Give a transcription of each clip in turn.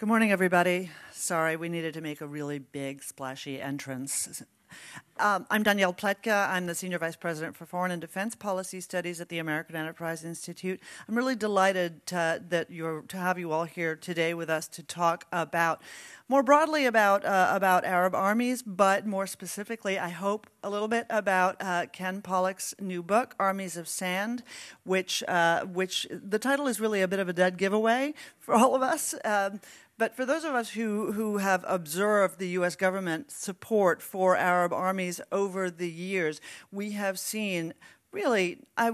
Good morning, everybody. Sorry, we needed to make a really big, splashy entrance. Um, I'm Danielle Pletka. I'm the Senior Vice President for Foreign and Defense Policy Studies at the American Enterprise Institute. I'm really delighted to, that you're, to have you all here today with us to talk about, more broadly about, uh, about Arab armies, but more specifically, I hope, a little bit about uh, Ken Pollack's new book, Armies of Sand, which, uh, which the title is really a bit of a dead giveaway for all of us. Um, but for those of us who, who have observed the U.S. government support for Arab armies over the years, we have seen really, I,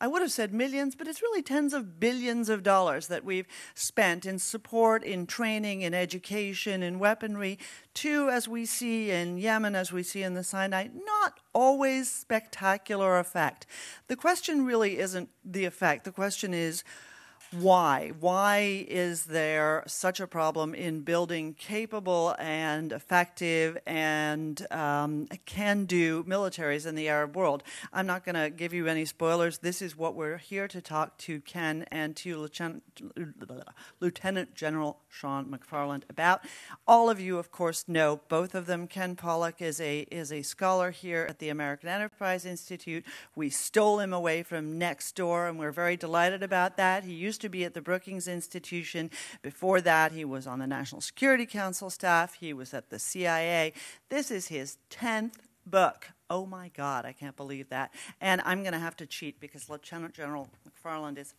I would have said millions, but it's really tens of billions of dollars that we've spent in support, in training, in education, in weaponry, to, as we see in Yemen, as we see in the Sinai, not always spectacular effect. The question really isn't the effect. The question is, why? Why is there such a problem in building capable and effective and um, can do militaries in the Arab world? I'm not going to give you any spoilers. This is what we're here to talk to Ken and to Lieutenant, Lieutenant General Sean MacFarland about. All of you, of course, know both of them. Ken Pollack is a, is a scholar here at the American Enterprise Institute. We stole him away from next door, and we're very delighted about that. He used to be at the Brookings Institution. Before that, he was on the National Security Council staff. He was at the CIA. This is his 10th book. Oh my God, I can't believe that. And I'm going to have to cheat because Lieutenant General MacFarland is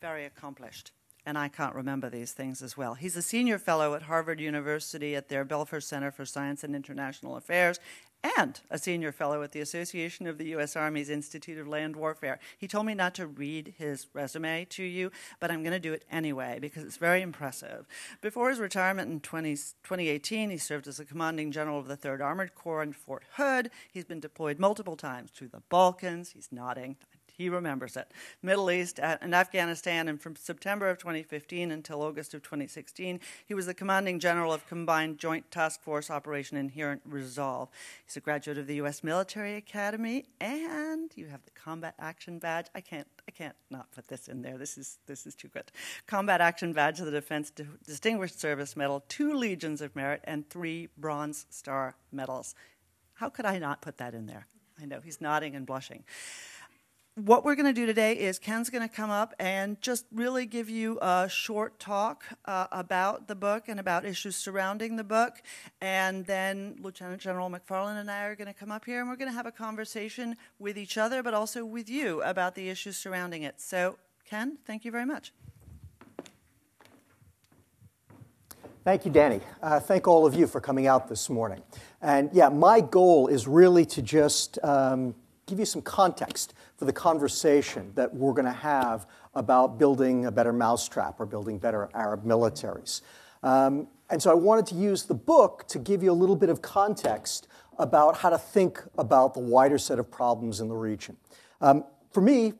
very accomplished and I can't remember these things as well. He's a senior fellow at Harvard University at their Belfer Center for Science and International Affairs and a senior fellow at the Association of the U.S. Army's Institute of Land Warfare. He told me not to read his resume to you, but I'm going to do it anyway because it's very impressive. Before his retirement in 20, 2018, he served as a commanding general of the 3rd Armored Corps in Fort Hood. He's been deployed multiple times to the Balkans. He's nodding. He remembers it. Middle East uh, and Afghanistan, and from September of 2015 until August of 2016, he was the commanding general of Combined Joint Task Force Operation Inherent Resolve. He's a graduate of the U.S. Military Academy, and you have the Combat Action Badge. I can't, I can't not put this in there. This is this is too good. Combat Action Badge of the Defense Distinguished Service Medal, two Legions of Merit, and three Bronze Star medals. How could I not put that in there? I know he's nodding and blushing what we're going to do today is Ken's going to come up and just really give you a short talk uh, about the book and about issues surrounding the book. And then Lieutenant General MacFarland and I are going to come up here and we're going to have a conversation with each other, but also with you about the issues surrounding it. So, Ken, thank you very much. Thank you, Danny. Uh, thank all of you for coming out this morning. And yeah, my goal is really to just um, give you some context for the conversation that we're going to have about building a better mousetrap or building better Arab militaries. Um, and so I wanted to use the book to give you a little bit of context about how to think about the wider set of problems in the region. Um, for me,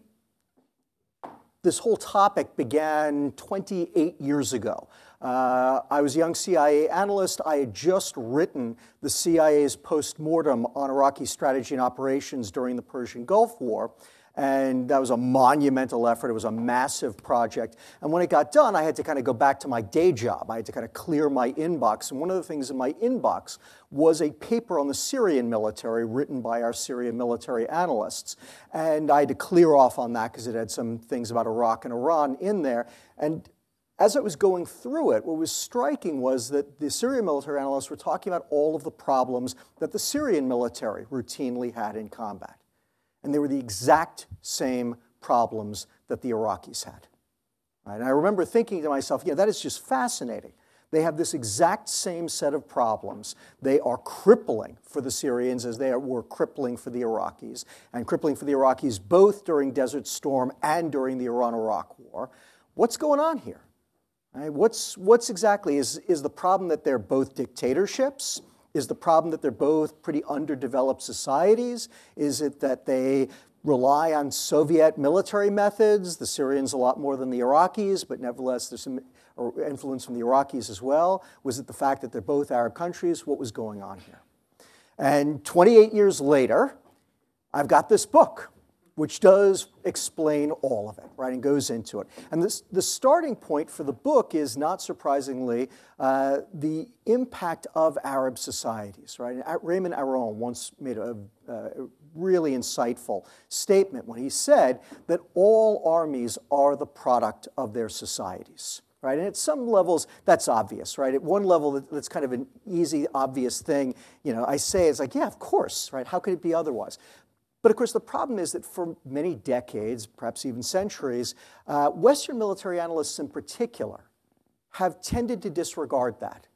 this whole topic began 28 years ago. Uh, I was a young CIA analyst. I had just written the CIA's postmortem on Iraqi strategy and operations during the Persian Gulf War. And that was a monumental effort. It was a massive project. And when it got done, I had to kind of go back to my day job. I had to kind of clear my inbox. And one of the things in my inbox was a paper on the Syrian military written by our Syrian military analysts. And I had to clear off on that because it had some things about Iraq and Iran in there. And as I was going through it, what was striking was that the Syrian military analysts were talking about all of the problems that the Syrian military routinely had in combat. And they were the exact same problems that the Iraqis had. Right? And I remember thinking to myself, yeah, that is just fascinating. They have this exact same set of problems. They are crippling for the Syrians as they were crippling for the Iraqis, and crippling for the Iraqis both during Desert Storm and during the Iran Iraq War. What's going on here? Right? What's, what's exactly is, is the problem that they're both dictatorships? Is the problem that they're both pretty underdeveloped societies? Is it that they rely on Soviet military methods? The Syrians a lot more than the Iraqis, but nevertheless there's some influence from the Iraqis as well. Was it the fact that they're both Arab countries? What was going on here? And 28 years later, I've got this book which does explain all of it, right, and goes into it. And this, the starting point for the book is, not surprisingly, uh, the impact of Arab societies, right? And Raymond Aron once made a, a really insightful statement when he said that all armies are the product of their societies right? And at some levels, that's obvious, right? At one level, that's kind of an easy, obvious thing. You know, I say it's like, yeah, of course, right? How could it be otherwise? But of course, the problem is that for many decades, perhaps even centuries, uh, Western military analysts in particular have tended to disregard that.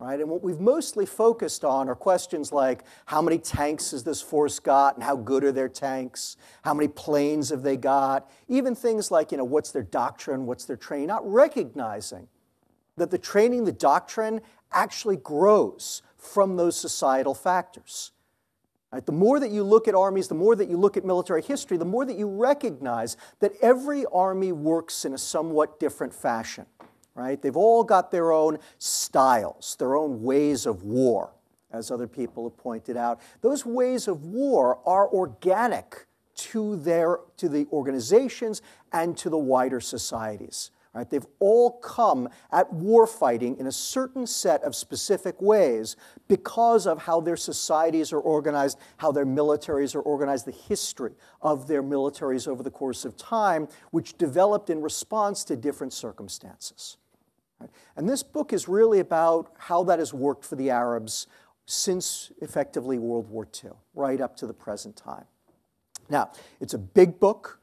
Right? And what we've mostly focused on are questions like how many tanks has this force got and how good are their tanks? How many planes have they got? Even things like, you know, what's their doctrine, what's their training, not recognizing that the training, the doctrine actually grows from those societal factors. Right? The more that you look at armies, the more that you look at military history, the more that you recognize that every army works in a somewhat different fashion. Right? They've all got their own styles, their own ways of war, as other people have pointed out. Those ways of war are organic to, their, to the organizations and to the wider societies. Right? They've all come at war fighting in a certain set of specific ways because of how their societies are organized, how their militaries are organized, the history of their militaries over the course of time, which developed in response to different circumstances. Right? And this book is really about how that has worked for the Arabs since effectively World War II, right up to the present time. Now, it's a big book.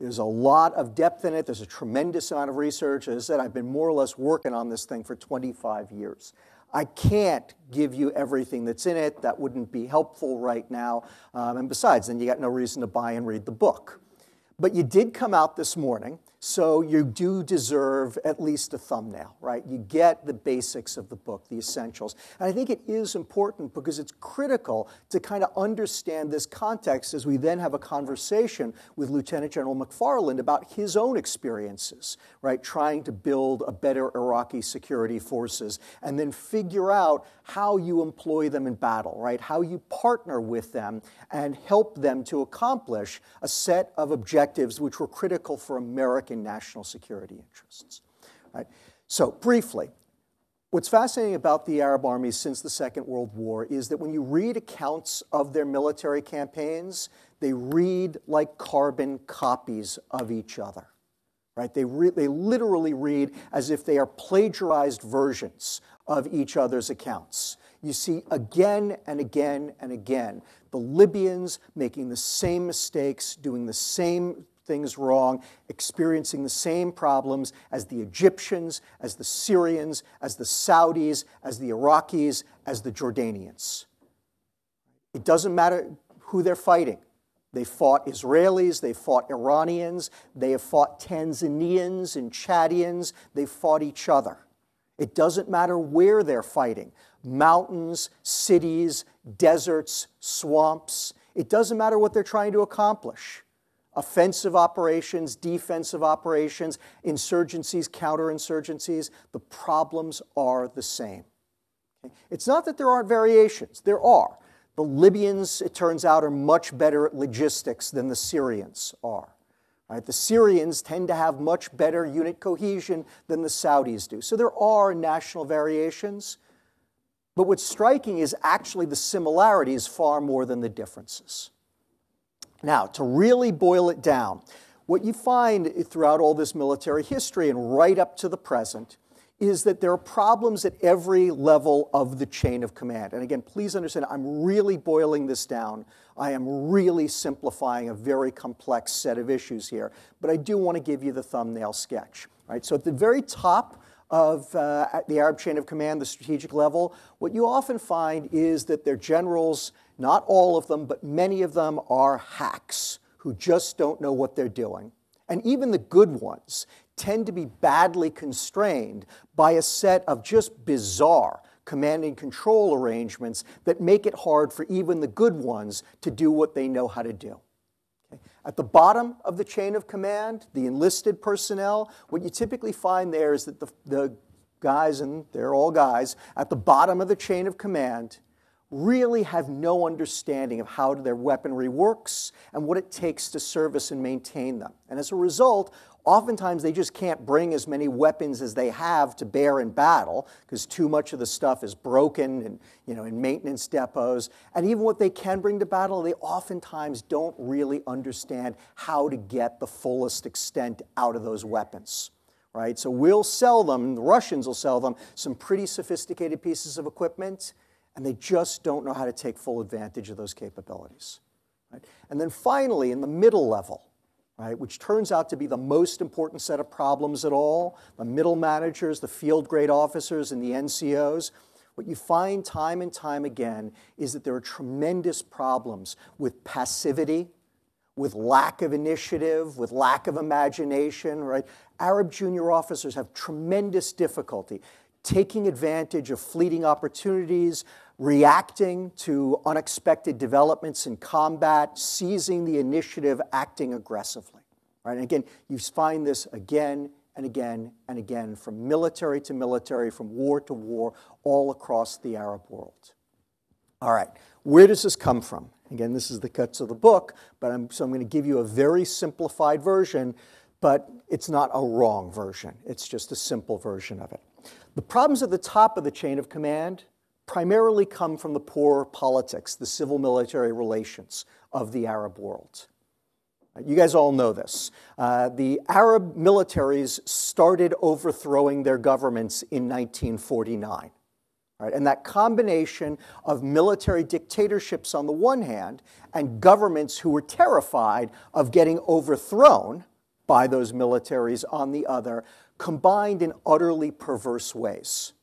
There's a lot of depth in it. There's a tremendous amount of research. As I said, I've been more or less working on this thing for 25 years. I can't give you everything that's in it. That wouldn't be helpful right now. Um, and besides, then you got no reason to buy and read the book. But you did come out this morning, so you do deserve at least a thumbnail, right? You get the basics of the book, the essentials. And I think it is important because it's critical to kind of understand this context as we then have a conversation with Lieutenant General MacFarland about his own experiences, right? Trying to build a better Iraqi security forces and then figure out how you employ them in battle, right? How you partner with them and help them to accomplish a set of objectives which were critical for American national security interests. Right? So, briefly, what's fascinating about the Arab armies since the Second World War is that when you read accounts of their military campaigns, they read like carbon copies of each other. Right? They, re- they literally read as if they are plagiarized versions of each other's accounts. You see again and again and again the Libyans making the same mistakes, doing the same things wrong, experiencing the same problems as the Egyptians, as the Syrians, as the Saudis, as the Iraqis, as the Jordanians. It doesn't matter who they're fighting. They fought Israelis, they fought Iranians, they have fought Tanzanians and Chadians, they fought each other. It doesn't matter where they're fighting mountains, cities, deserts, swamps. It doesn't matter what they're trying to accomplish offensive operations, defensive operations, insurgencies, counterinsurgencies. The problems are the same. It's not that there aren't variations, there are. The Libyans, it turns out, are much better at logistics than the Syrians are. Right? The Syrians tend to have much better unit cohesion than the Saudis do. So there are national variations. But what's striking is actually the similarities far more than the differences. Now, to really boil it down, what you find throughout all this military history and right up to the present is that there are problems at every level of the chain of command. And again, please understand, I'm really boiling this down. I am really simplifying a very complex set of issues here, but I do want to give you the thumbnail sketch. Right? So at the very top of uh, the Arab chain of command, the strategic level, what you often find is that their generals, not all of them, but many of them are hacks who just don't know what they're doing. And even the good ones tend to be badly constrained by a set of just bizarre command and control arrangements that make it hard for even the good ones to do what they know how to do. At the bottom of the chain of command, the enlisted personnel, what you typically find there is that the, the guys, and they're all guys, at the bottom of the chain of command really have no understanding of how their weaponry works and what it takes to service and maintain them. And as a result, oftentimes they just can't bring as many weapons as they have to bear in battle because too much of the stuff is broken and, you know, in maintenance depots. And even what they can bring to battle, they oftentimes don't really understand how to get the fullest extent out of those weapons. Right? So we'll sell them, the Russians will sell them some pretty sophisticated pieces of equipment and they just don't know how to take full advantage of those capabilities. Right? And then finally, in the middle level, right, which turns out to be the most important set of problems at all, the middle managers, the field grade officers, and the NCOs, what you find time and time again is that there are tremendous problems with passivity, with lack of initiative, with lack of imagination, right? Arab junior officers have tremendous difficulty taking advantage of fleeting opportunities, reacting to unexpected developments in combat, seizing the initiative, acting aggressively. Right? And again, you find this again and again and again from military to military, from war to war, all across the Arab world. All right, where does this come from? Again, this is the cuts of the book, but I'm, so I'm going to give you a very simplified version, but it's not a wrong version. It's just a simple version of it. The problems at the top of the chain of command primarily come from the poor politics, the civil military relations of the Arab world. You guys all know this. Uh, the Arab militaries started overthrowing their governments in 1949. Right? And that combination of military dictatorships on the one hand and governments who were terrified of getting overthrown by those militaries on the other combined in utterly perverse ways.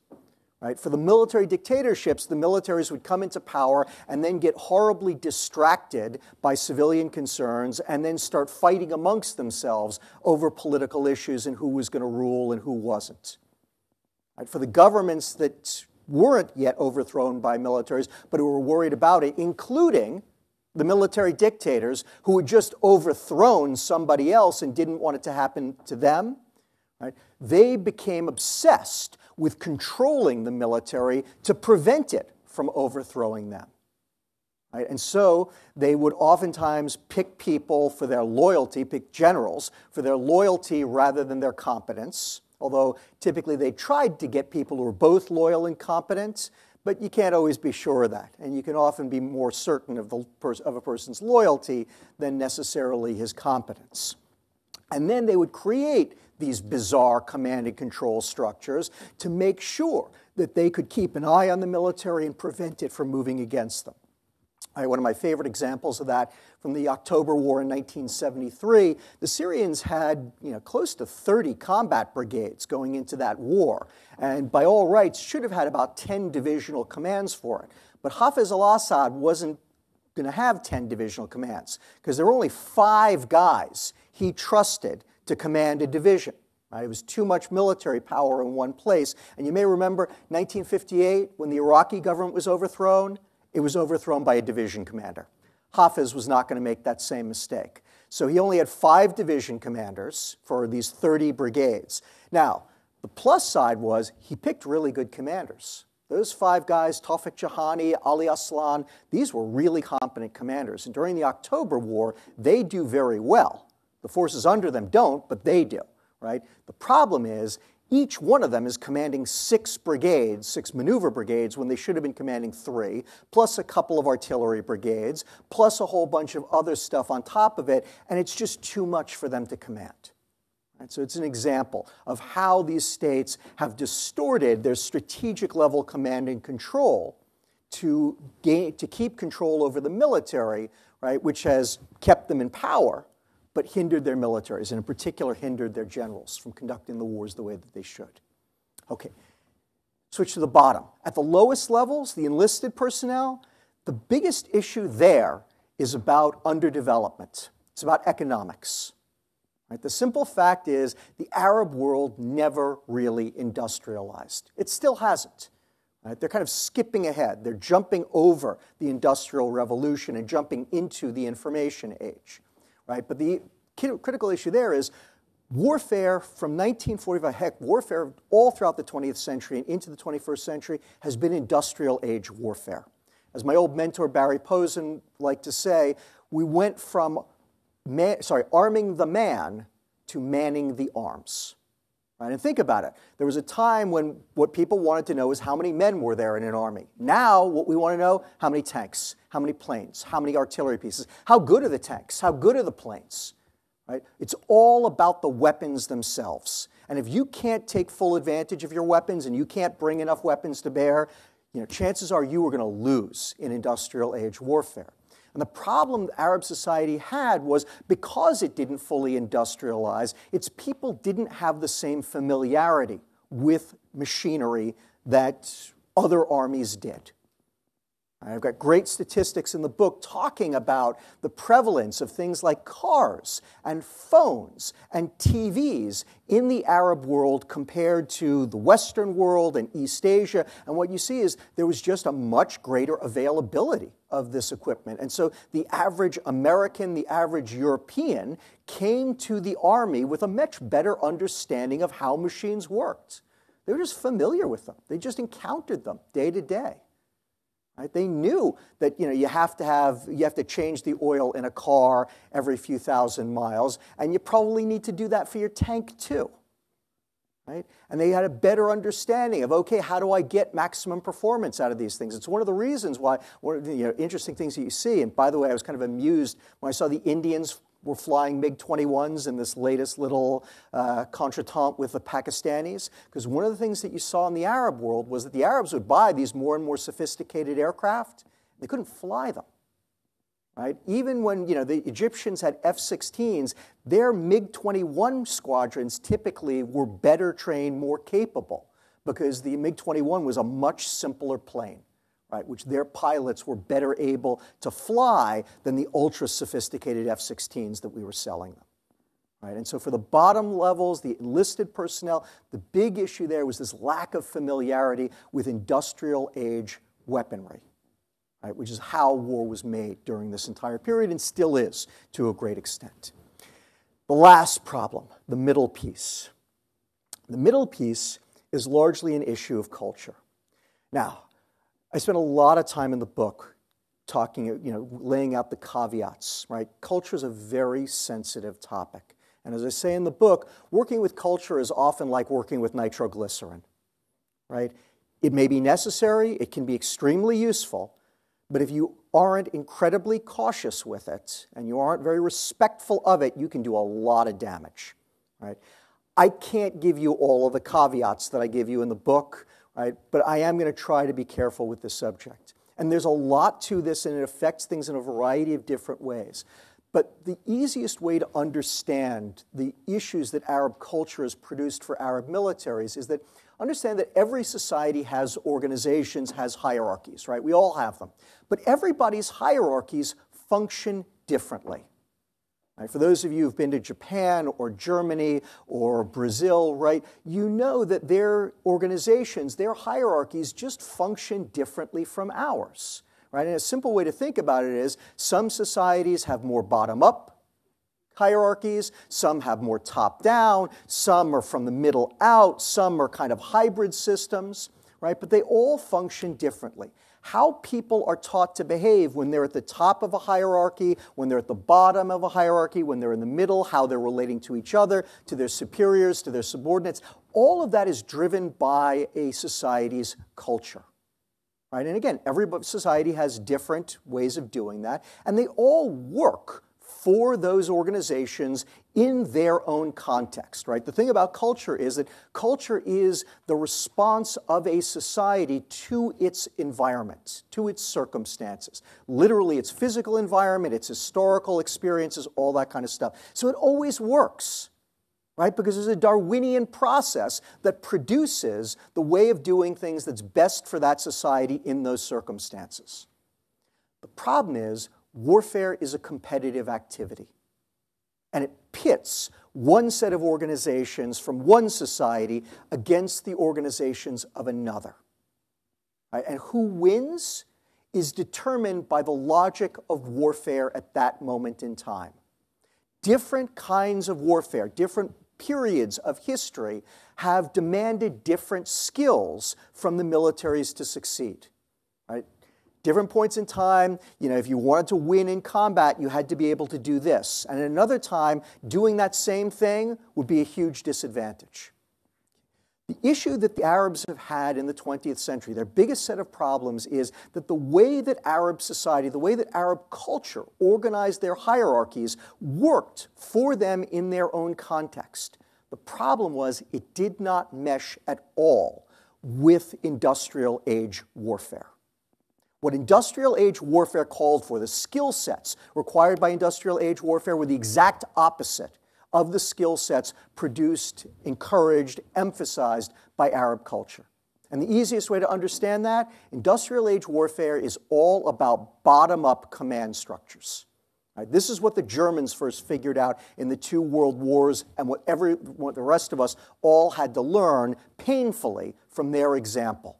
Right? For the military dictatorships, the militaries would come into power and then get horribly distracted by civilian concerns and then start fighting amongst themselves over political issues and who was going to rule and who wasn't. Right? For the governments that weren't yet overthrown by militaries but who were worried about it, including the military dictators who had just overthrown somebody else and didn't want it to happen to them? They became obsessed with controlling the military to prevent it from overthrowing them. Right? And so they would oftentimes pick people for their loyalty, pick generals for their loyalty rather than their competence. Although typically they tried to get people who were both loyal and competent, but you can't always be sure of that. And you can often be more certain of, the pers- of a person's loyalty than necessarily his competence. And then they would create these bizarre command and control structures to make sure that they could keep an eye on the military and prevent it from moving against them. Right, one of my favorite examples of that from the October War in 1973, the Syrians had you know, close to 30 combat brigades going into that war, and by all rights should have had about 10 divisional commands for it. But Hafez al Assad wasn't going to have 10 divisional commands because there were only five guys he trusted to command a division. Right? It was too much military power in one place. And you may remember 1958, when the Iraqi government was overthrown, it was overthrown by a division commander. Hafez was not going to make that same mistake. So he only had five division commanders for these 30 brigades. Now, the plus side was he picked really good commanders. Those five guys, Tawfiq Jahani, Ali Aslan, these were really competent commanders. And during the October War, they do very well. The forces under them don't, but they do, right? The problem is each one of them is commanding six brigades, six maneuver brigades, when they should have been commanding three, plus a couple of artillery brigades, plus a whole bunch of other stuff on top of it, and it's just too much for them to command. Right? So it's an example of how these states have distorted their strategic level command and control to, gain, to keep control over the military, right, which has kept them in power but hindered their militaries, and in particular, hindered their generals from conducting the wars the way that they should. Okay, switch to the bottom. At the lowest levels, the enlisted personnel, the biggest issue there is about underdevelopment, it's about economics. Right? The simple fact is the Arab world never really industrialized. It still hasn't. Right? They're kind of skipping ahead. They're jumping over the Industrial Revolution and jumping into the information age right? But the critical issue there is warfare from 1945, heck, warfare all throughout the 20th century and into the 21st century has been industrial age warfare. As my old mentor Barry Posen liked to say, we went from man, sorry, arming the man to manning the arms. Right? And think about it. There was a time when what people wanted to know is how many men were there in an army. Now, what we want to know, how many tanks, how many planes, how many artillery pieces, how good are the tanks, how good are the planes. Right? It's all about the weapons themselves. And if you can't take full advantage of your weapons and you can't bring enough weapons to bear, you know, chances are you are going to lose in industrial age warfare. And the problem Arab society had was because it didn't fully industrialize, its people didn't have the same familiarity with machinery that other armies did. I've got great statistics in the book talking about the prevalence of things like cars and phones and TVs in the Arab world compared to the Western world and East Asia. And what you see is there was just a much greater availability of this equipment. And so the average American, the average European came to the army with a much better understanding of how machines worked. They were just familiar with them, they just encountered them day to day. Right? They knew that you, know, you, have to have, you have to change the oil in a car every few thousand miles, and you probably need to do that for your tank too. Right? And they had a better understanding of, okay, how do I get maximum performance out of these things? It's one of the reasons why, one of the you know, interesting things that you see, and by the way, I was kind of amused when I saw the Indians were flying MiG 21s in this latest little uh, contretemps with the Pakistanis. Because one of the things that you saw in the Arab world was that the Arabs would buy these more and more sophisticated aircraft, they couldn't fly them. Right? Even when you know, the Egyptians had F 16s, their MiG 21 squadrons typically were better trained, more capable, because the MiG 21 was a much simpler plane right, which their pilots were better able to fly than the ultra sophisticated F 16s that we were selling them. Right? And so, for the bottom levels, the enlisted personnel, the big issue there was this lack of familiarity with industrial age weaponry, right, which is how war was made during this entire period and still is to a great extent. The last problem, the middle piece. The middle piece is largely an issue of culture. Now, I spent a lot of time in the book talking, you know, laying out the caveats, right? Culture is a very sensitive topic. And as I say in the book, working with culture is often like working with nitroglycerin, right? It may be necessary, it can be extremely useful, but if you aren't incredibly cautious with it and you aren't very respectful of it, you can do a lot of damage, right? I can't give you all of the caveats that I give you in the book right? But I am going to try to be careful with this subject. And there's a lot to this, and it affects things in a variety of different ways. But the easiest way to understand the issues that Arab culture has produced for Arab militaries is that understand that every society has organizations, has hierarchies, right? We all have them. But everybody's hierarchies function differently. Right? For those of you who've been to Japan or Germany or Brazil, right, you know that their organizations, their hierarchies just function differently from ours. Right? And a simple way to think about it is some societies have more bottom up hierarchies, some have more top down, some are from the middle out, some are kind of hybrid systems, right? But they all function differently how people are taught to behave when they're at the top of a hierarchy, when they're at the bottom of a hierarchy, when they're in the middle, how they're relating to each other, to their superiors, to their subordinates. All of that is driven by a society's culture. Right? And again, every society has different ways of doing that, and they all work for those organizations in their own context, right? The thing about culture is that culture is the response of a society to its environment, to its circumstances. Literally, its physical environment, its historical experiences, all that kind of stuff. So it always works, right? Because there's a Darwinian process that produces the way of doing things that's best for that society in those circumstances. The problem is, warfare is a competitive activity. And it pits one set of organizations from one society against the organizations of another. Right? And who wins is determined by the logic of warfare at that moment in time. Different kinds of warfare, different periods of history have demanded different skills from the militaries to succeed. Different points in time, you know, if you wanted to win in combat, you had to be able to do this. And at another time, doing that same thing would be a huge disadvantage. The issue that the Arabs have had in the 20th century, their biggest set of problems is that the way that Arab society, the way that Arab culture organized their hierarchies worked for them in their own context. The problem was it did not mesh at all with industrial age warfare. What industrial age warfare called for, the skill sets required by industrial age warfare, were the exact opposite of the skill sets produced, encouraged, emphasized by Arab culture. And the easiest way to understand that industrial age warfare is all about bottom up command structures. Right? This is what the Germans first figured out in the two world wars, and what, every, what the rest of us all had to learn painfully from their example.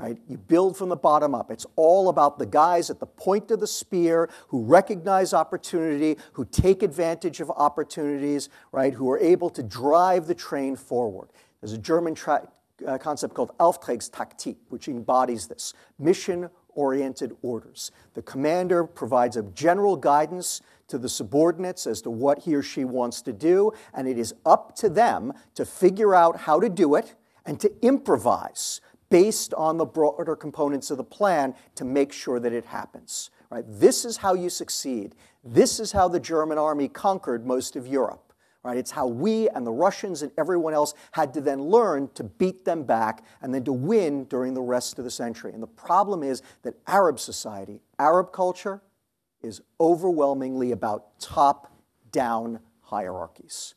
Right? You build from the bottom up. It's all about the guys at the point of the spear who recognize opportunity, who take advantage of opportunities, right? Who are able to drive the train forward. There's a German tra- uh, concept called Auftragstaktik, which embodies this mission oriented orders. The commander provides a general guidance to the subordinates as to what he or she wants to do, and it is up to them to figure out how to do it and to improvise based on the broader components of the plan to make sure that it happens. Right? This is how you succeed. This is how the German army conquered most of Europe. Right? It's how we and the Russians and everyone else had to then learn to beat them back and then to win during the rest of the century. And the problem is that Arab society, Arab culture, is overwhelmingly about top down hierarchies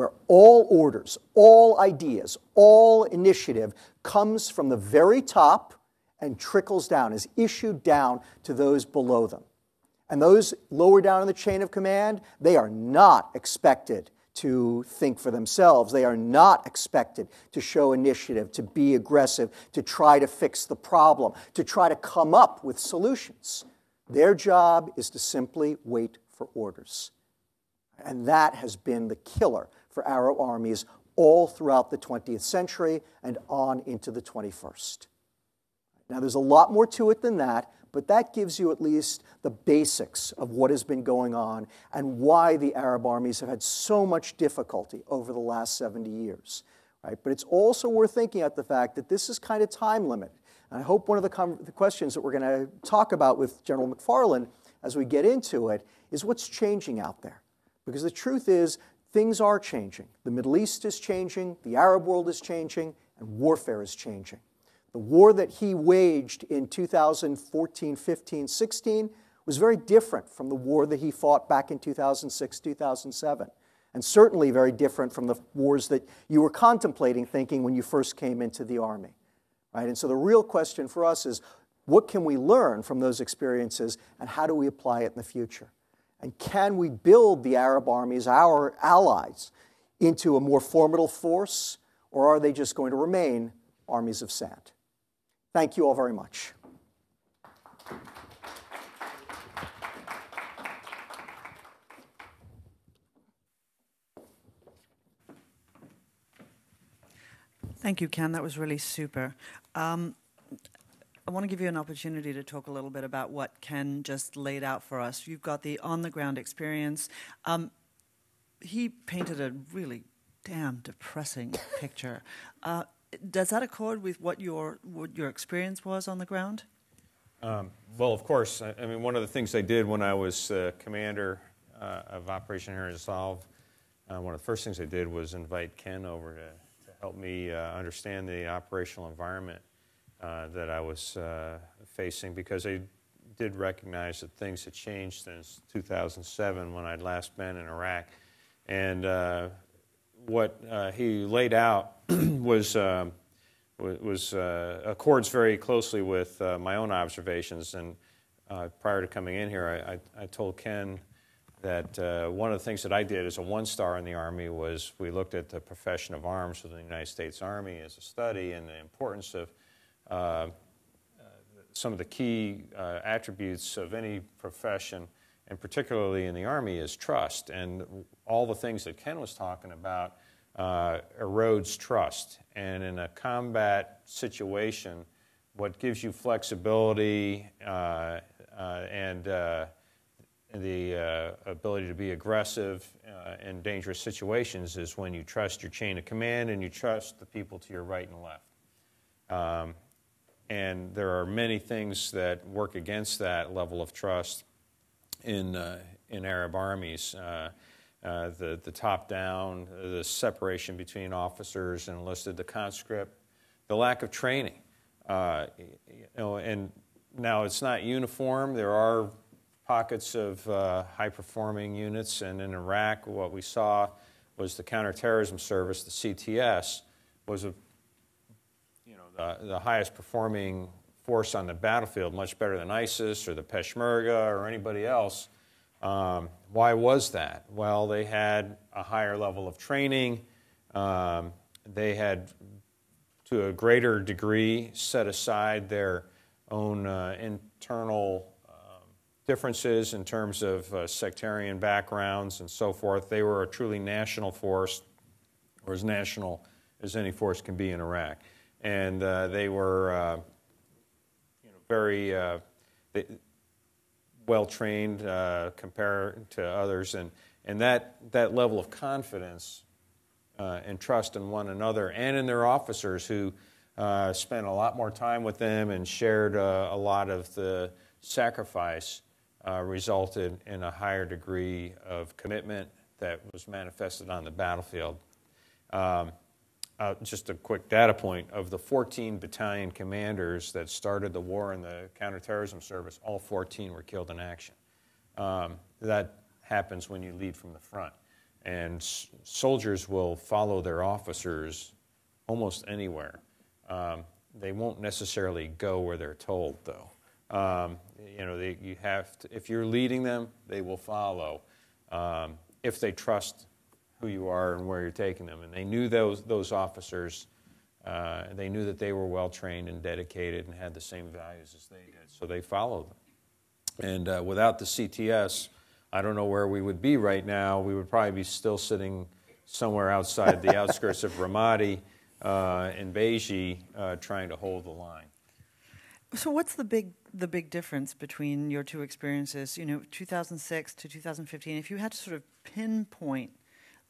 where all orders, all ideas, all initiative comes from the very top and trickles down, is issued down to those below them. And those lower down in the chain of command, they are not expected to think for themselves. They are not expected to show initiative, to be aggressive, to try to fix the problem, to try to come up with solutions. Their job is to simply wait for orders. And that has been the killer for Arab armies all throughout the 20th century and on into the 21st. Now, there's a lot more to it than that, but that gives you at least the basics of what has been going on and why the Arab armies have had so much difficulty over the last 70 years. Right? But it's also worth thinking at the fact that this is kind of time limit. And I hope one of the, the questions that we're going to talk about with General MacFarland as we get into it is what's changing out there. Because the truth is, things are changing. The Middle East is changing, the Arab world is changing, and warfare is changing. The war that he waged in 2014, 15, 16 was very different from the war that he fought back in 2006, 2007, and certainly very different from the wars that you were contemplating thinking when you first came into the Army. Right? And so the real question for us is what can we learn from those experiences and how do we apply it in the future? And can we build the Arab armies, our allies, into a more formidable force, or are they just going to remain armies of sand? Thank you all very much. Thank you, Ken. That was really super. Um, I want to give you an opportunity to talk a little bit about what Ken just laid out for us. You've got the on the ground experience. Um, he painted a really damn depressing picture. Uh, does that accord with what your what your experience was on the ground? Um, well, of course. I, I, mean, one of the things I did when I was uh, commander uh, of Operation Inherent Resolve, uh, one of the first things I did was invite Ken over to, to help me uh, understand the operational environment uh, that I was uh, facing because I did recognize that things had changed since 2007 when I'd last been in Iraq. And uh, what uh, he laid out was, um, was uh, accords very closely with my own observations. And prior to coming in here, I, I, I told Ken that uh, one of the things that I did as a one star in the Army was we looked at the profession of arms within the United States Army as a study and the importance of uh, some of the key uh, attributes of any profession, and particularly in the Army, is trust. And all the things that Ken was talking about uh, erodes trust. And in a combat situation what gives you flexibility uh, uh, and uh, the uh, ability to be aggressive uh, in dangerous situations is when you trust your chain of command and you trust the people to your right and left. Um, and there are many things that work against that level of trust in, uh, in Arab armies. Uh, uh, the, the top down, the separation between officers and enlisted, the conscript, the lack of training. Uh, you know, and now it's not uniform. There are pockets of uh, high performing units, and in Iraq, what we saw was the counterterrorism service, the CTS, was a the, the highest performing force on the battlefield, much better than ISIS or the Peshmerga or anybody else. Um, why was that? Well, they had a higher level of training. Um, they had, to a greater degree, set aside their own uh, internal um, differences in terms of uh, sectarian backgrounds and so forth. They were a truly national force, or as national as any force can be in Iraq. And uh, they were uh, you know, very. Uh, well trained uh, compared to others, and, and that, that level of confidence uh, and trust in one another and in their officers who uh, spent a lot more time with them and shared a lot of the sacrifice resulted in a higher degree of commitment that was manifested on the battlefield. Um, uh, just a quick data point of the 14 battalion commanders that started the war in the counterterrorism service, all 14 were killed in action. Um, that happens when you lead from the front. And s- soldiers will follow their officers almost anywhere. Um, they won't necessarily go where they're told, though. Um, you know, they, you have to, if you're leading them, they will follow. Um, if they trust who you are and where you're taking them. And they knew those, those officers, uh, they knew that they were well trained and dedicated and had the same values as they did. So they followed them. And uh, without the CTS, I don't know where we would be right now. We would probably be still sitting somewhere outside the outskirts of Ramadi uh, in Beji uh, trying to hold the line. So what's the big the big difference between your two experiences? You know, 2006 to 2015. If you had to sort of pinpoint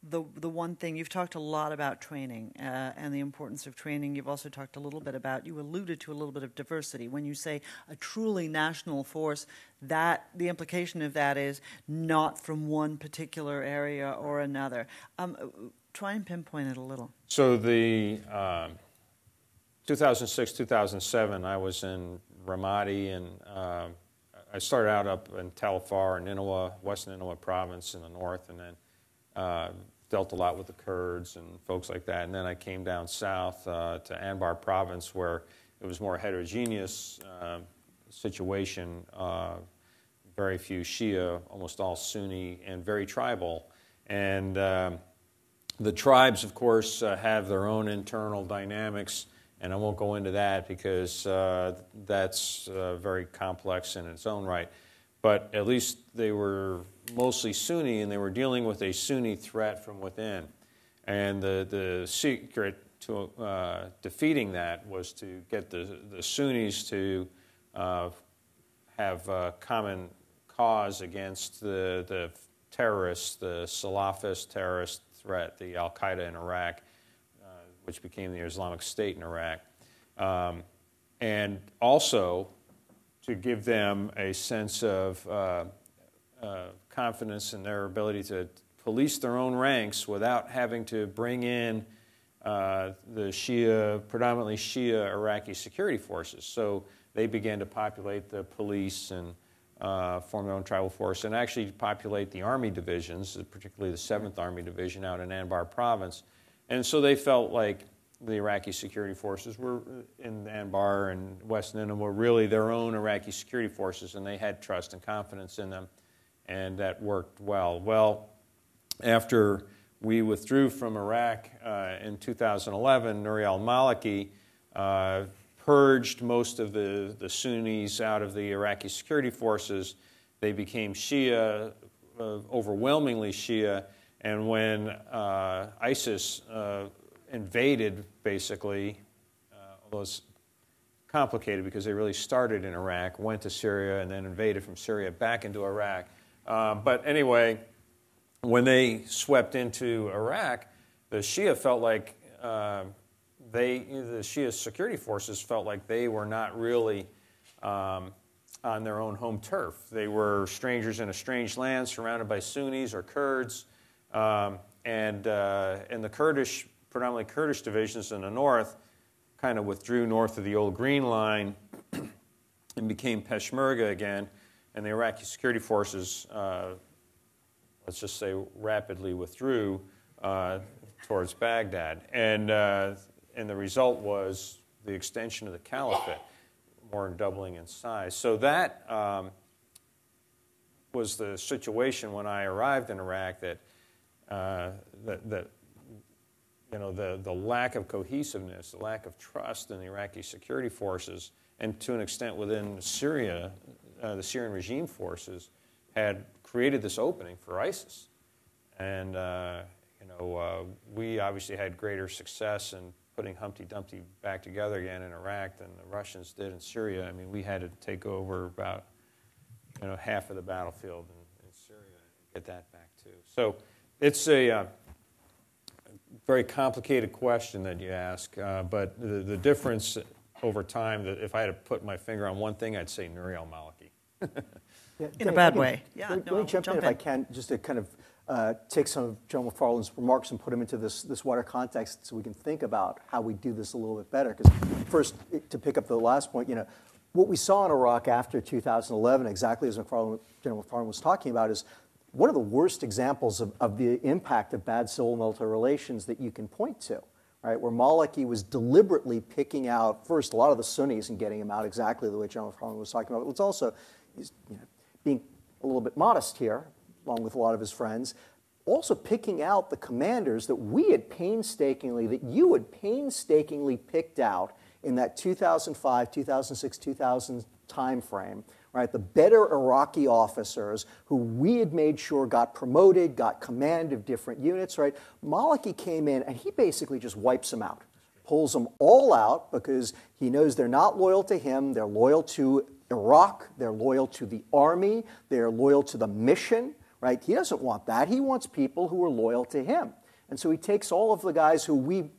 the the one thing you've talked a lot about training uh, and the importance of training. You've also talked a little bit about. You alluded to a little bit of diversity when you say a truly national force. That the implication of that is not from one particular area or another. Um, try and pinpoint it a little. So the um, 2006 2007, I was in Ramadi and. Uh, I started out up in Tal Afar in Nineveh, West Nineveh province in the north, and then uh, dealt a lot with the Kurds and folks like that. And then I came down south uh, to Anbar province where it was more heterogeneous uh, situation. Uh, very few Shia, almost all Sunni, and very tribal. And um, the tribes, of course, uh, have their own internal dynamics, and I won't go into that because uh, that's very complex in its own right but at least they were mostly Sunni and they were dealing with a Sunni threat from within. And the, the secret to uh, defeating that was to get the, the Sunnis to uh, have a common cause against the, the terrorists, the Salafist terrorist threat, the Al Qaeda in Iraq, uh, which became the Islamic State in Iraq. Um, and also to give them a sense of uh, uh, confidence in their ability to police their own ranks without having to bring in uh, the Shia, predominantly Shia Iraqi security forces. So they began to populate the police and uh, form their own tribal force and actually populate the army divisions, particularly the 7th Army Division out in Anbar province. And so they felt like the Iraqi security forces were uh, in Anbar and West Nineveh were really their own Iraqi security forces, and they had trust and confidence in them, and that worked well. Well, after we withdrew from Iraq uh, in 2011, Nouri al-Maliki uh, purged most of the, the Sunnis out of the Iraqi security forces. They became Shia, uh, overwhelmingly Shia, and when uh, ISIS uh, invaded basically, uh, although it's complicated because they really started in Iraq, went to Syria, and then invaded from Syria back into Iraq. Um, but anyway, when they swept into Iraq, the Shia felt like uh, they, the Shia security forces felt like they were not really um, on their own home turf. They were strangers in a strange land, surrounded by Sunnis or Kurds, um, and uh, and the Kurdish, predominantly Kurdish divisions in the north, kind of withdrew north of the old Green Line and became Peshmerga again, and the Iraqi security forces, uh, let's just say, rapidly withdrew uh, towards Baghdad, and uh, and the result was the extension of the caliphate, more than doubling in size. So that um, was the situation when I arrived in Iraq. That uh, that, that you know, the, the lack of cohesiveness, the lack of trust in the Iraqi security forces, and to an extent within Syria, uh, the Syrian regime forces had created this opening for ISIS. And, uh, you know, uh, we obviously had greater success in putting Humpty Dumpty back together again in Iraq than the Russians did in Syria. I mean, we had to take over about, you know, half of the battlefield in, in Syria and get that back too. So it's a uh, very complicated question that you ask, uh, but the, the difference over time, that if I had to put my finger on one thing, I'd say Nouri al-Maliki. yeah, in a bad way. Yeah, let, no, let me jump, jump in, in, if I can, just to kind of uh, take some of General MacFarland's remarks and put them into this, this wider context so we can think about how we do this a little bit better. Because first, to pick up the last point, you know, what we saw in Iraq after 2011, exactly as MacFarland, General MacFarland was talking about, is one of the worst examples of, of the impact of bad civil military relations that you can point to, right? Where Maliki was deliberately picking out, first, a lot of the Sunnis and getting them out exactly the way General MacFarland was talking about. But it's also he's, you know, being a little bit modest here, along with a lot of his friends, also picking out the commanders that we had painstakingly, that you had painstakingly picked out in that 2005, 2006, 2000 timeframe right? The better Iraqi officers who we had made sure got promoted, got command of different units, right? Maliki came in and he basically just wipes them out, pulls them all out because he knows they're not loyal to him, they're loyal to Iraq, they're loyal to the army, they're loyal to the mission, right? He doesn't want that. He wants people who are loyal to him. And so he takes all of the guys who we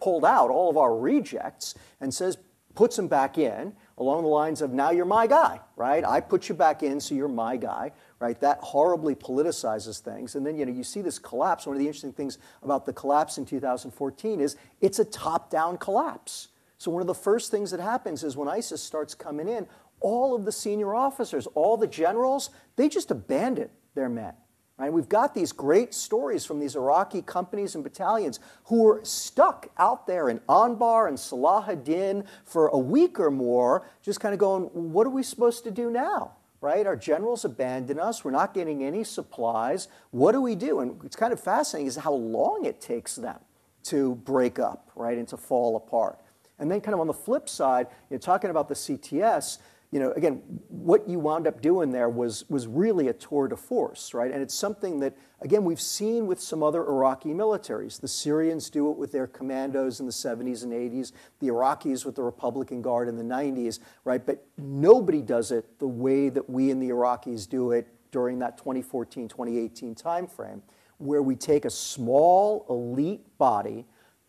pulled out, all of our rejects, and says, puts them back in along the lines of now you're my guy, right? I put you back in, so you're my guy, right? That horribly politicizes things. And then you know you see this collapse. One of the interesting things about the collapse in 2014 is it's a top-down collapse. So one of the first things that happens is when ISIS starts coming in, all of the senior officers, all the generals, they just abandon their men. Right? We've got these great stories from these Iraqi companies and battalions who were stuck out there in Anbar and Salahuddin for a week or more, just kind of going, what are we supposed to do now? Right? Our generals abandon us. We're not getting any supplies. What do we do? And it's kind of fascinating is how long it takes them to break up, right, and to fall apart. And then, kind of on the flip side, you're talking about the CTS you know, again, what you wound up doing there was, was really a tour de force, right? And it's something that, again, we've seen with some other Iraqi militaries. The Syrians do it with their commandos in the 70s and 80s, the Iraqis with the Republican Guard in the 90s, right? But nobody does it the way that we and the Iraqis do it during that 2014 2018 timeframe, where we take a small elite body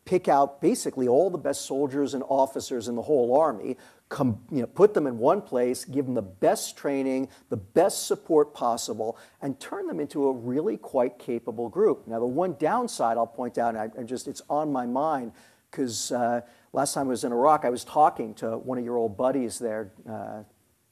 pick out basically all the best soldiers and officers in the whole army, come, you know, put them in one place, give them the best training, the best support possible, and turn them into a really quite capable group. Now, the one downside I'll point out, and I, I just it's on my mind because uh, last time I was in Iraq, I was talking to one of your old buddies there, uh,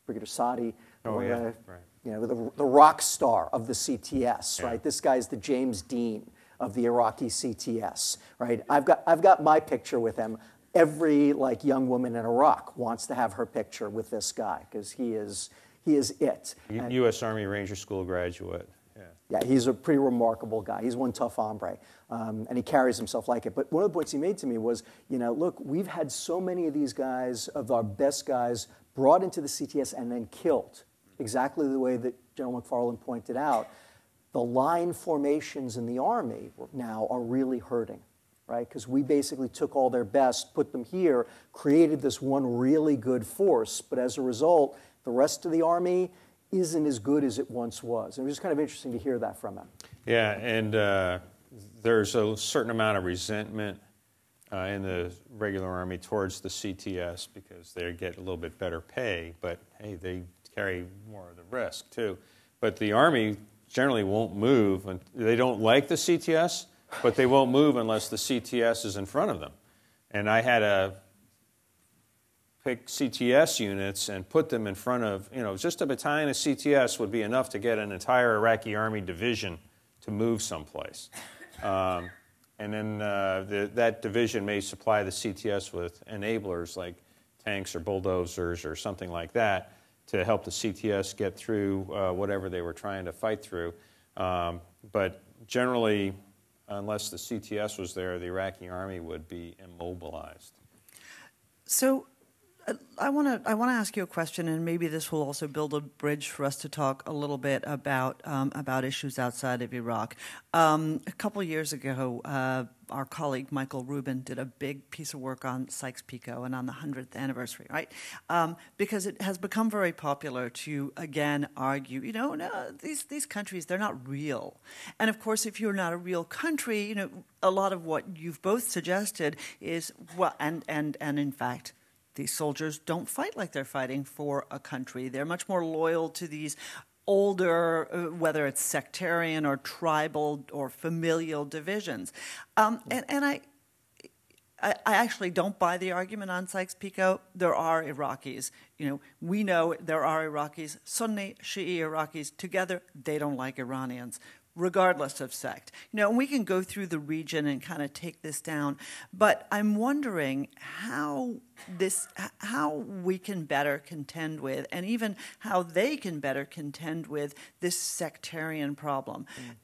Brigadier Sadi. Oh, yeah, right. You know, the, the rock star of the CTS, yeah. right? This guy's the James Dean of the Iraqi CTS, right? I've got, I've got my picture with him every like young woman in Iraq wants to have her picture with this guy because he is he is it. U- U.S. Army Ranger School graduate. Yeah. yeah, he's a pretty remarkable guy. He's one tough hombre, um, and he carries himself like it. But one of the points he made to me was, you know, look, we've had so many of these guys, of our best guys, brought into the CTS and then killed, exactly the way that General MacFarland pointed out. The line formations in the Army now are really hurting right? Because we basically took all their best, put them here, created this one really good force, but as a result, the rest of the army isn't as good as it once was. And it was kind of interesting to hear that from him. Yeah, and uh, there's a certain amount of resentment uh, in the regular army towards the CTS because they get a little bit better pay, but hey, they carry more of the risk too. But the army generally won't move, and they don't like the CTS, but they won't move unless the CTS is in front of them. And I had to pick CTS units and put them in front of, you know, just a battalion of CTS would be enough to get an entire Iraqi army division to move someplace. Um, and then uh, the, that division may supply the CTS with enablers like tanks or bulldozers or something like that to help the CTS get through uh, whatever they were trying to fight through. Um, but generally, unless the CTS was there, the Iraqi army would be immobilized. So, I want to I want to ask you a question, and maybe this will also build a bridge for us to talk a little bit about um, about issues outside of Iraq. Um, a couple years ago, uh, our colleague Michael Rubin did a big piece of work on Sykes-Picot and on the hundredth anniversary, right? Um, because it has become very popular to again argue, you know, no, these these countries they're not real, and of course, if you're not a real country, you know, a lot of what you've both suggested is well, and and and in fact these soldiers don't fight like they're fighting for a country. They're much more loyal to these older, uh, whether it's sectarian or tribal or familial divisions. Um, and, and I, I, actually don't buy the argument on Sykes-Picot. There are Iraqis. You know, we know there are Iraqis, Sunni, Shi'i Iraqis. Together, they don't like Iranians regardless of sect. You know, and we can go through the region and kind of take this down, but I'm wondering how this how we can better contend with and even how they can better contend with this sectarian problem. Mm.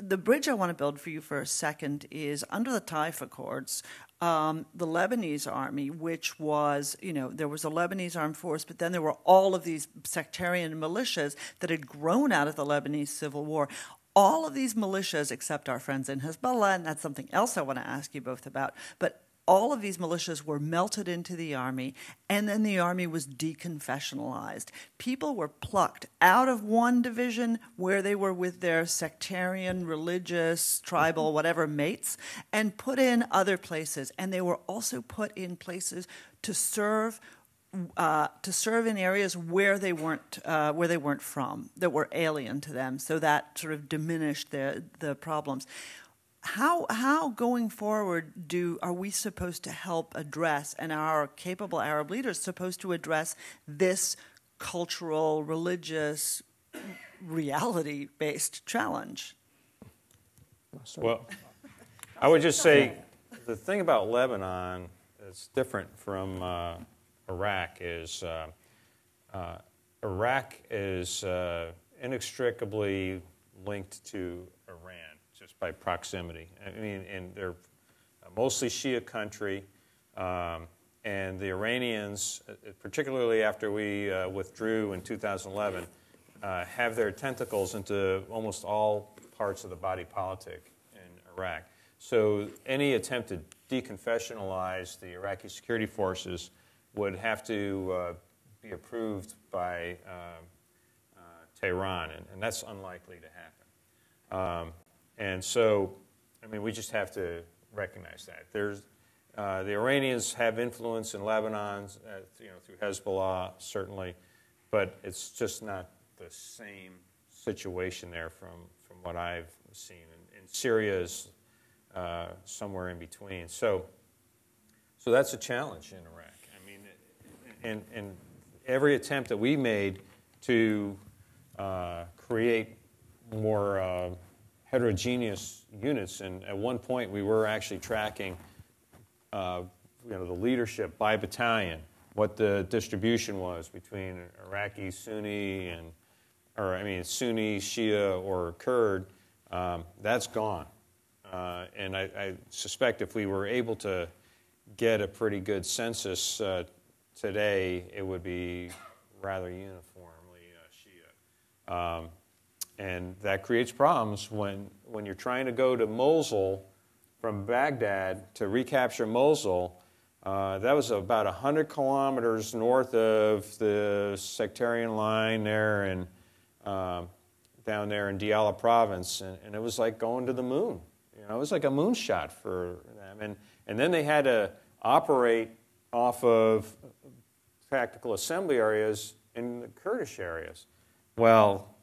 The bridge I want to build for you for a second is under the Taif Accords, um, the Lebanese army, which was, you know, there was a Lebanese armed force, but then there were all of these sectarian militias that had grown out of the Lebanese civil war all of these militias, except our friends in Hezbollah, and that's something else I want to ask you both about, but all of these militias were melted into the army, and then the army was deconfessionalized. People were plucked out of one division where they were with their sectarian, religious, tribal, whatever mates, and put in other places. And they were also put in places to serve uh, to serve in areas where they weren't uh, where they weren't from, that were alien to them. So that sort of diminished the the problems. How how going forward do are we supposed to help address, and are capable Arab leaders supposed to address this cultural, religious, reality based challenge? Well, I would just say the thing about Lebanon is different from. Uh, Iraq is uh, uh, Iraq is uh, inextricably linked to Iran just by proximity. I mean, and they're mostly Shia country. Um, and the Iranians, uh, particularly after we uh, withdrew in 2011, uh, have their tentacles into almost all parts of the body politic in Iraq. So any attempt to deconfessionalize the Iraqi security forces would have to uh, be approved by uh, uh, Tehran, and, and, that's unlikely to happen. Um, and so, I mean, we just have to recognize that. There's, uh, the Iranians have influence in Lebanon, you know, through Hezbollah, certainly, but it's just not the same situation there from, from what I've seen. And, and Syria is uh, somewhere in between. So, so that's a challenge in Iraq and, and every attempt that we made to uh, create more uh, heterogeneous units, and at one point we were actually tracking uh, you know, the leadership by battalion, what the distribution was between Iraqi, Sunni, and or I mean Sunni, Shia, or Kurd. Um, that's gone, uh, and I, I, suspect if we were able to get a pretty good census uh, today it would be rather uniformly uh, Shia. Um, and that creates problems when, when you're trying to go to Mosul from Baghdad to recapture Mosul. Uh, that was about 100 kilometers north of the sectarian line there and uh, down there in Diyala province. And, and, it was like going to the moon. You know, it was like a moonshot for them. And, and then they had to operate off of tactical assembly areas in the Kurdish areas. Well,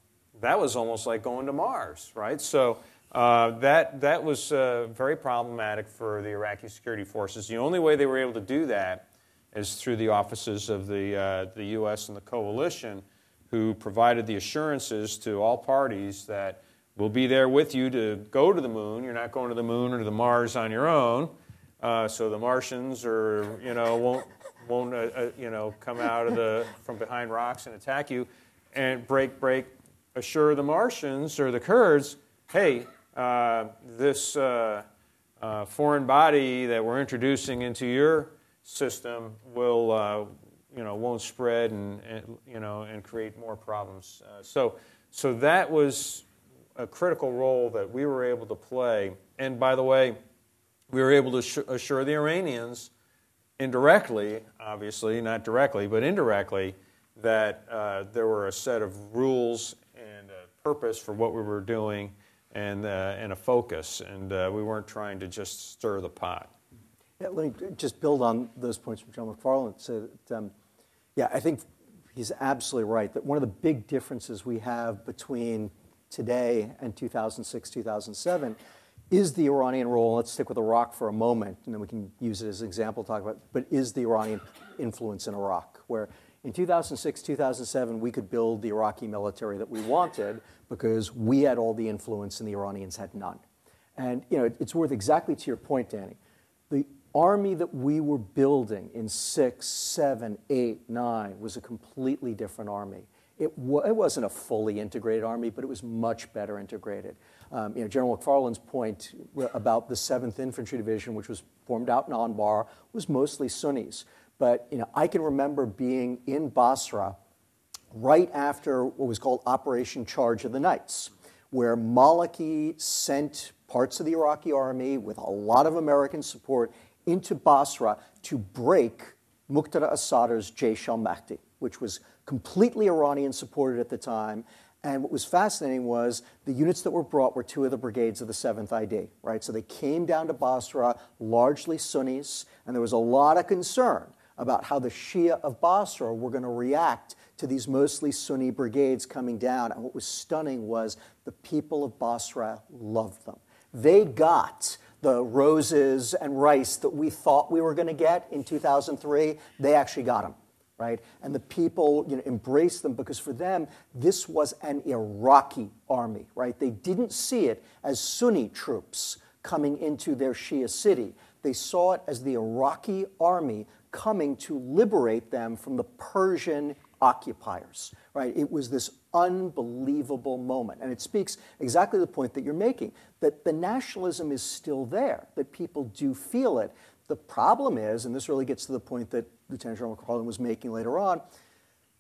that was almost like going to Mars, right? So uh, that, that was uh, very problematic for the Iraqi security forces. The only way they were able to do that is through the offices of the, uh, the U.S. and the coalition, who provided the assurances to all parties that we'll be there with you to go to the moon. You're not going to the moon or to the Mars on your own. Uh, so the Martians or you know won't won't uh, uh, you know come out of the from behind rocks and attack you, and break break assure the Martians or the Kurds, hey, uh, this uh, uh, foreign body that we're introducing into your system will you know won't spread and, and, you know and create more problems. so so that was a critical role that we were able to play. And by the way we were able to assure the Iranians indirectly, obviously, not directly, but indirectly, that uh, there were a set of rules and a purpose for what we were doing and, uh, and a focus. And uh, we weren't trying to just stir the pot. Yeah, let me just build on those points from John MacFarland. That, um, yeah, I think he's absolutely right that one of the big differences we have between today and 2006, 2007 is the Iranian role, let's stick with Iraq for a moment, and then we can use it as an example to talk about, but is the Iranian influence in Iraq, where in 2006, 2007, we could build the Iraqi military that we wanted because we had all the influence and the Iranians had none. And you know, it's worth exactly to your point, Danny. The army that we were building in six, seven, eight, nine was a completely different army. It, it wasn't a fully integrated army, but it was much better integrated. Um, you know, General MacFarland's point about the 7th Infantry Division, which was formed out in Anbar, was mostly Sunnis. But you know, I can remember being in Basra right after what was called Operation Charge of the Knights, where Maliki sent parts of the Iraqi army with a lot of American support into Basra to break Muqtada as-Sadr's Jaish al-Mahdi, which was completely Iranian supported at the time and what was fascinating was the units that were brought were two of the brigades of the 7th ID, right? So they came down to Basra, largely Sunnis, and there was a lot of concern about how the Shia of Basra were going to react to these mostly Sunni brigades coming down. And what was stunning was the people of Basra loved them. They got the roses and rice that we thought we were going to get in 2003. They actually got them right? And the people you know, embraced them because for them, this was an Iraqi army, right? They didn't see it as Sunni troops coming into their Shia city. They saw it as the Iraqi army coming to liberate them from the Persian occupiers, right? It was this unbelievable moment. And it speaks exactly the point that you're making that the nationalism is still there, that people do feel it. The problem is, and this really gets to the point that Lieutenant General MacFarland was making later on,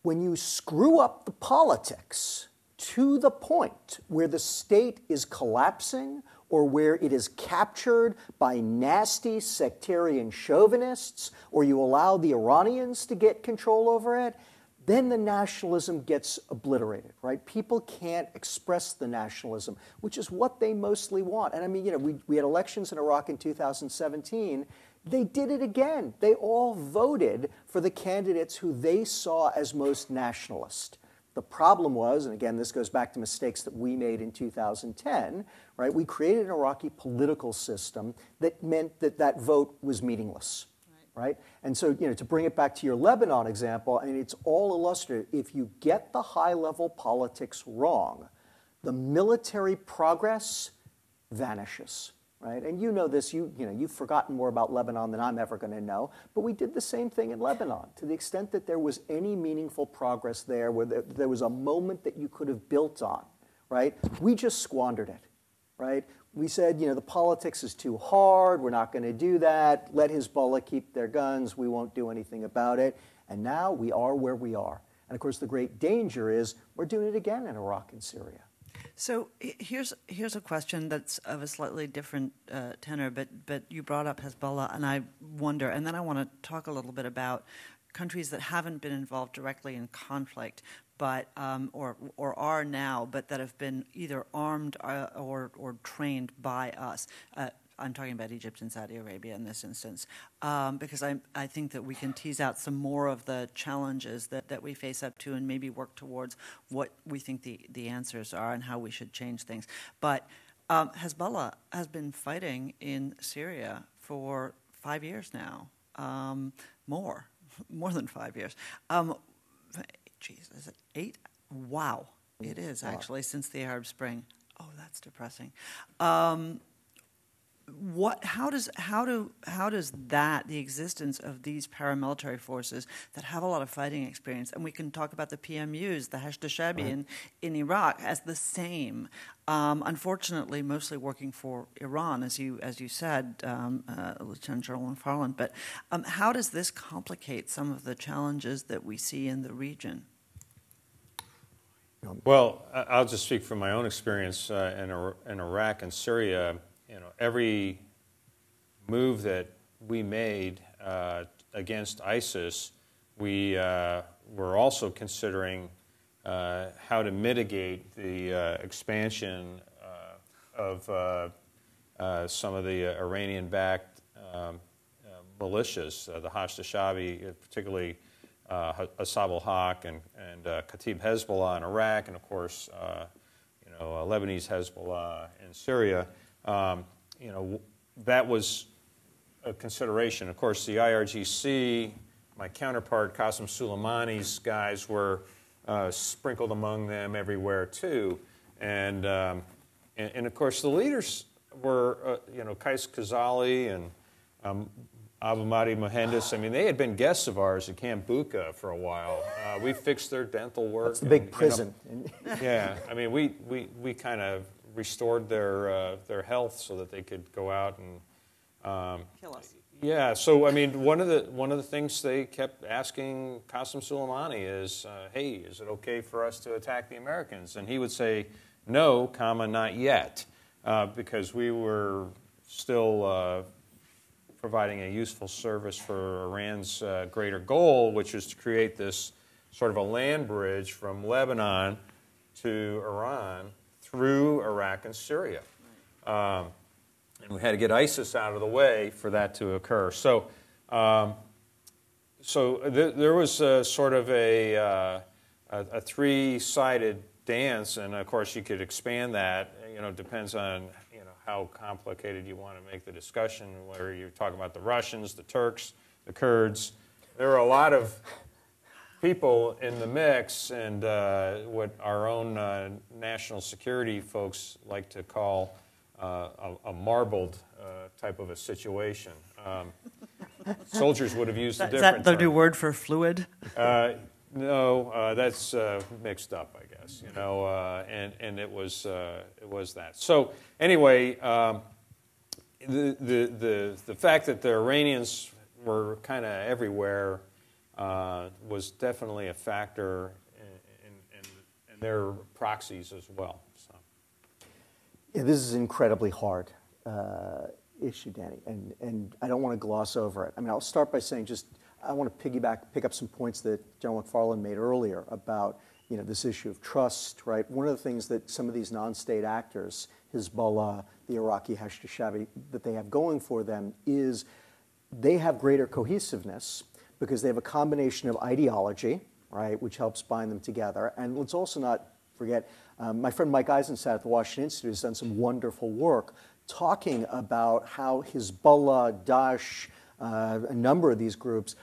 when you screw up the politics to the point where the state is collapsing or where it is captured by nasty sectarian chauvinists, or you allow the Iranians to get control over it, then the nationalism gets obliterated, right? People can't express the nationalism, which is what they mostly want. And I mean, you know, we, we had elections in Iraq in 2017, they did it again. They all voted for the candidates who they saw as most nationalist. The problem was, and again, this goes back to mistakes that we made in 2010, right? We created an Iraqi political system that meant that that vote was meaningless, right? right? And so, you know, to bring it back to your Lebanon example, I mean, it's all illustrative. If you get the high level politics wrong, the military progress vanishes right? And you know this, you, you know, you've forgotten more about Lebanon than I'm ever going to know, but we did the same thing in Lebanon. To the extent that there was any meaningful progress there, where there, there was a moment that you could have built on, right? We just squandered it, right? We said, you know, the politics is too hard, we're not going to do that, let Hezbollah keep their guns, we won't do anything about it. And now we are where we are. And of course, the great danger is we're doing it again in Iraq and Syria. So here's here's a question that's of a slightly different uh, tenor, but but you brought up Hezbollah, and I wonder, and then I want to talk a little bit about countries that haven't been involved directly in conflict, but um, or or are now, but that have been either armed uh, or or trained by us. Uh, I'm talking about Egypt and Saudi Arabia in this instance, um, because I, I think that we can tease out some more of the challenges that, that we face up to and maybe work towards what we think the, the answers are and how we should change things. But um, Hezbollah has been fighting in Syria for five years now, um, more, more than five years. Um, geez, is it eight? Wow, it is actually since the Arab Spring. Oh, that's depressing. Um, what how does how do how does that the existence of these paramilitary forces that have a lot of fighting experience and we can talk about the PMUs the Hashd Shabi right. in, in Iraq as the same um, unfortunately mostly working for Iran as you as you said um, uh, Lieutenant General MacFarland but um, how does this complicate some of the challenges that we see in the region well I'll just speak from my own experience uh, in, in Iraq and Syria you know, every move that we made uh, against ISIS, we uh, were also considering uh, how to mitigate the uh, expansion uh, of uh, some of the Iranian-backed um, militias, the Hashd Shabi, particularly uh, Asa'ib al-Haq and, and Kata'ib Hezbollah in Iraq, and of course, you know, Lebanese Hezbollah in Syria um, you know, that was a consideration. Of course, the IRGC, my counterpart Qasem Soleimani's guys were uh, sprinkled among them everywhere too, and, um, and, and of course the leaders were uh, you know Qais Khazali and um, Abu Mahdi Mohandes. I mean, they had been guests of ours at Camp Bucca for a while. Uh, we fixed their dental work. That's the big and, prison. You know, yeah, I mean, we, we, we kind of restored their uh, their health so that they could go out and um, kill us. Yeah, so I mean, one of the one of the things they kept asking Qasem Soleimani is, uh, "Hey, is it okay for us to attack the Americans?" And he would say, "No, comma, not yet," uh, because we were still uh, providing a useful service for Iran's uh, greater goal, which is to create this sort of a land bridge from Lebanon to Iran through Iraq and Syria. Um, and we had to get ISIS out of the way for that to occur. So, um, so th- there was a, sort of a, uh, a, three-sided dance, and of course you could expand that. You know, depends on you know how complicated you want to make the discussion. Whether you're talking about the Russians, the Turks, the Kurds. There are a lot of people in the mix, and uh, what our own uh, national security folks like to call uh, a, a, marbled uh, type of a situation. Um, soldiers would have used a different. Is that the new word for fluid? Uh, no, uh, that's mixed up, I guess. You know, and and it was it was that. So anyway. Um, the, the, the, the fact that the Iranians were kind of everywhere uh, was definitely a factor in, in, in, their proxies as well. So. Yeah, this is an incredibly hard uh, issue, Danny, and, and I don't want to gloss over it. I mean, I'll start by saying just I want to piggyback, pick up some points that General MacFarland made earlier about you know, this issue of trust, right? One of the things that some of these non-state actors, Hezbollah, the Iraqi Hashd Shabi, that they have going for them is they have greater cohesiveness because they have a combination of ideology, right, which helps bind them together. And let's also not forget, um, my friend Mike Eisenstadt at the Washington Institute has done some wonderful work talking about how Hezbollah, Daesh, uh, a number of these groups,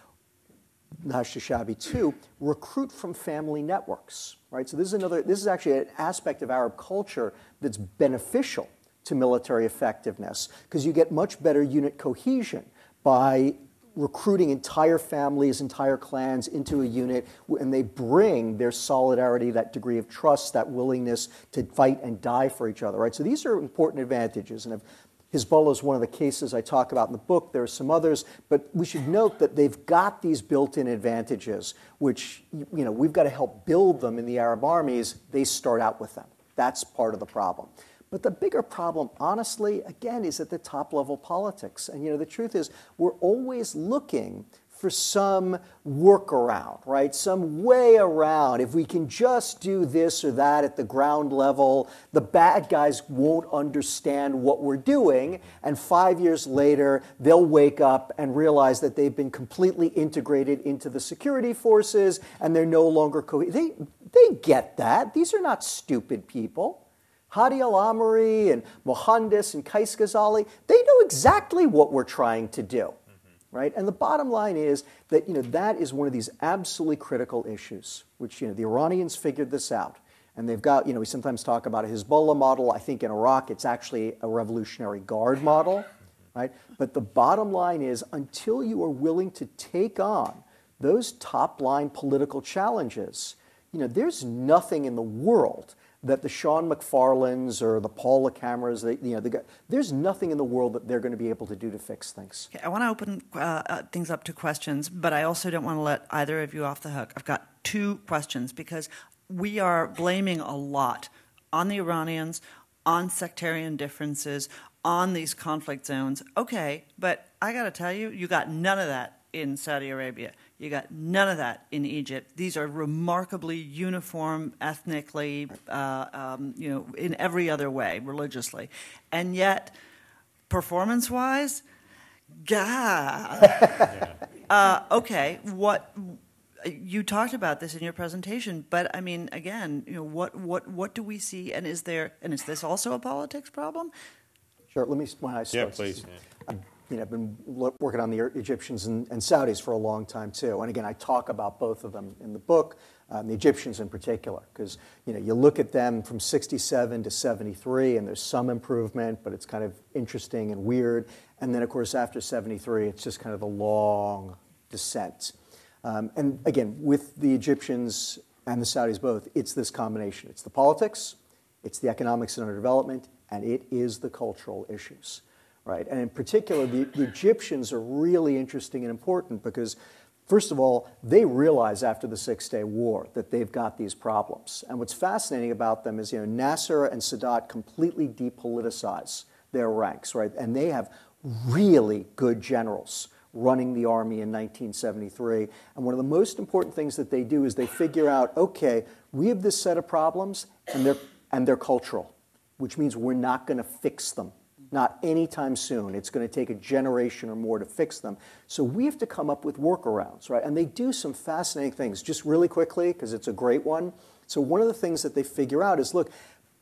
Hashd Shabi too, recruit from family networks, right? So this is another, this is actually an aspect of Arab culture that's beneficial to military effectiveness because you get much better unit cohesion by recruiting entire families, entire clans into a unit, and they bring their solidarity, that degree of trust, that willingness to fight and die for each other, right? So these are important advantages. And if Hezbollah is one of the cases I talk about in the book. There are some others, but we should note that they've got these built-in advantages, which you know we've got to help build them in the Arab armies. They start out with them. That's part of the problem. But the bigger problem, honestly, again, is at the top level politics. And you know, the truth is, we're always looking for some workaround, right? Some way around. If we can just do this or that at the ground level, the bad guys won't understand what we're doing. And five years later, they'll wake up and realize that they've been completely integrated into the security forces and they're no longer co- they, they get that. These are not stupid people. Hadi al Amri and Mohandes and Qais Khazali, they know exactly what we're trying to do mm-hmm. right? And the bottom line is that you know that is one of these absolutely critical issues, which you know the Iranians figured this out, and they've got you know we sometimes talk about a Hezbollah model. I think in Iraq it's actually a Revolutionary Guard model, mm-hmm. right? But the bottom line is until you are willing to take on those top line political challenges, you know there's nothing in the world that the Sean MacFarlands or the Paula LaCameras, they, you know, the, there's nothing in the world that they're going to be able to do to fix things. Okay, I want to open uh, uh, things up to questions, but I also don't want to let either of you off the hook. I've got two questions because we are blaming a lot on the Iranians, on sectarian differences, on these conflict zones. Okay, but I got to tell you, you got none of that in Saudi Arabia. You got none of that in Egypt. These are remarkably uniform ethnically, uh, um, you know, in every other way, religiously. And yet, performance wise, God. yeah. uh, okay, what you talked about this in your presentation, but I mean, again, you know, what what what do we see, and is there, and is this also a politics problem? Sure. Let me. When I start, yeah, please. Yeah you know, I've been working on the Egyptians and, and, Saudis for a long time too. And again, I talk about both of them in the book, um, the Egyptians in particular, because you know you look at them from 67 to 73, and there's some improvement, but it's kind of interesting and weird. And then, of course, after 73, it's just kind of a long descent. Um, and again, with the Egyptians and the Saudis both, it's this combination. It's the politics, it's the economics and underdevelopment, and it is the cultural issues right? And in particular, the, the Egyptians are really interesting and important because First of all, they realize after the Six Day War that they've got these problems. And what's fascinating about them is, you know, Nasser and Sadat completely depoliticize their ranks, right? And they have really good generals running the army in 1973. And one of the most important things that they do is they figure out, okay, we have this set of problems, and they're, and they're cultural, which means we're not going to fix them not anytime soon. It's going to take a generation or more to fix them. So we have to come up with workarounds, right? And they do some fascinating things. Just really quickly, because it's a great one. So one of the things that they figure out is look,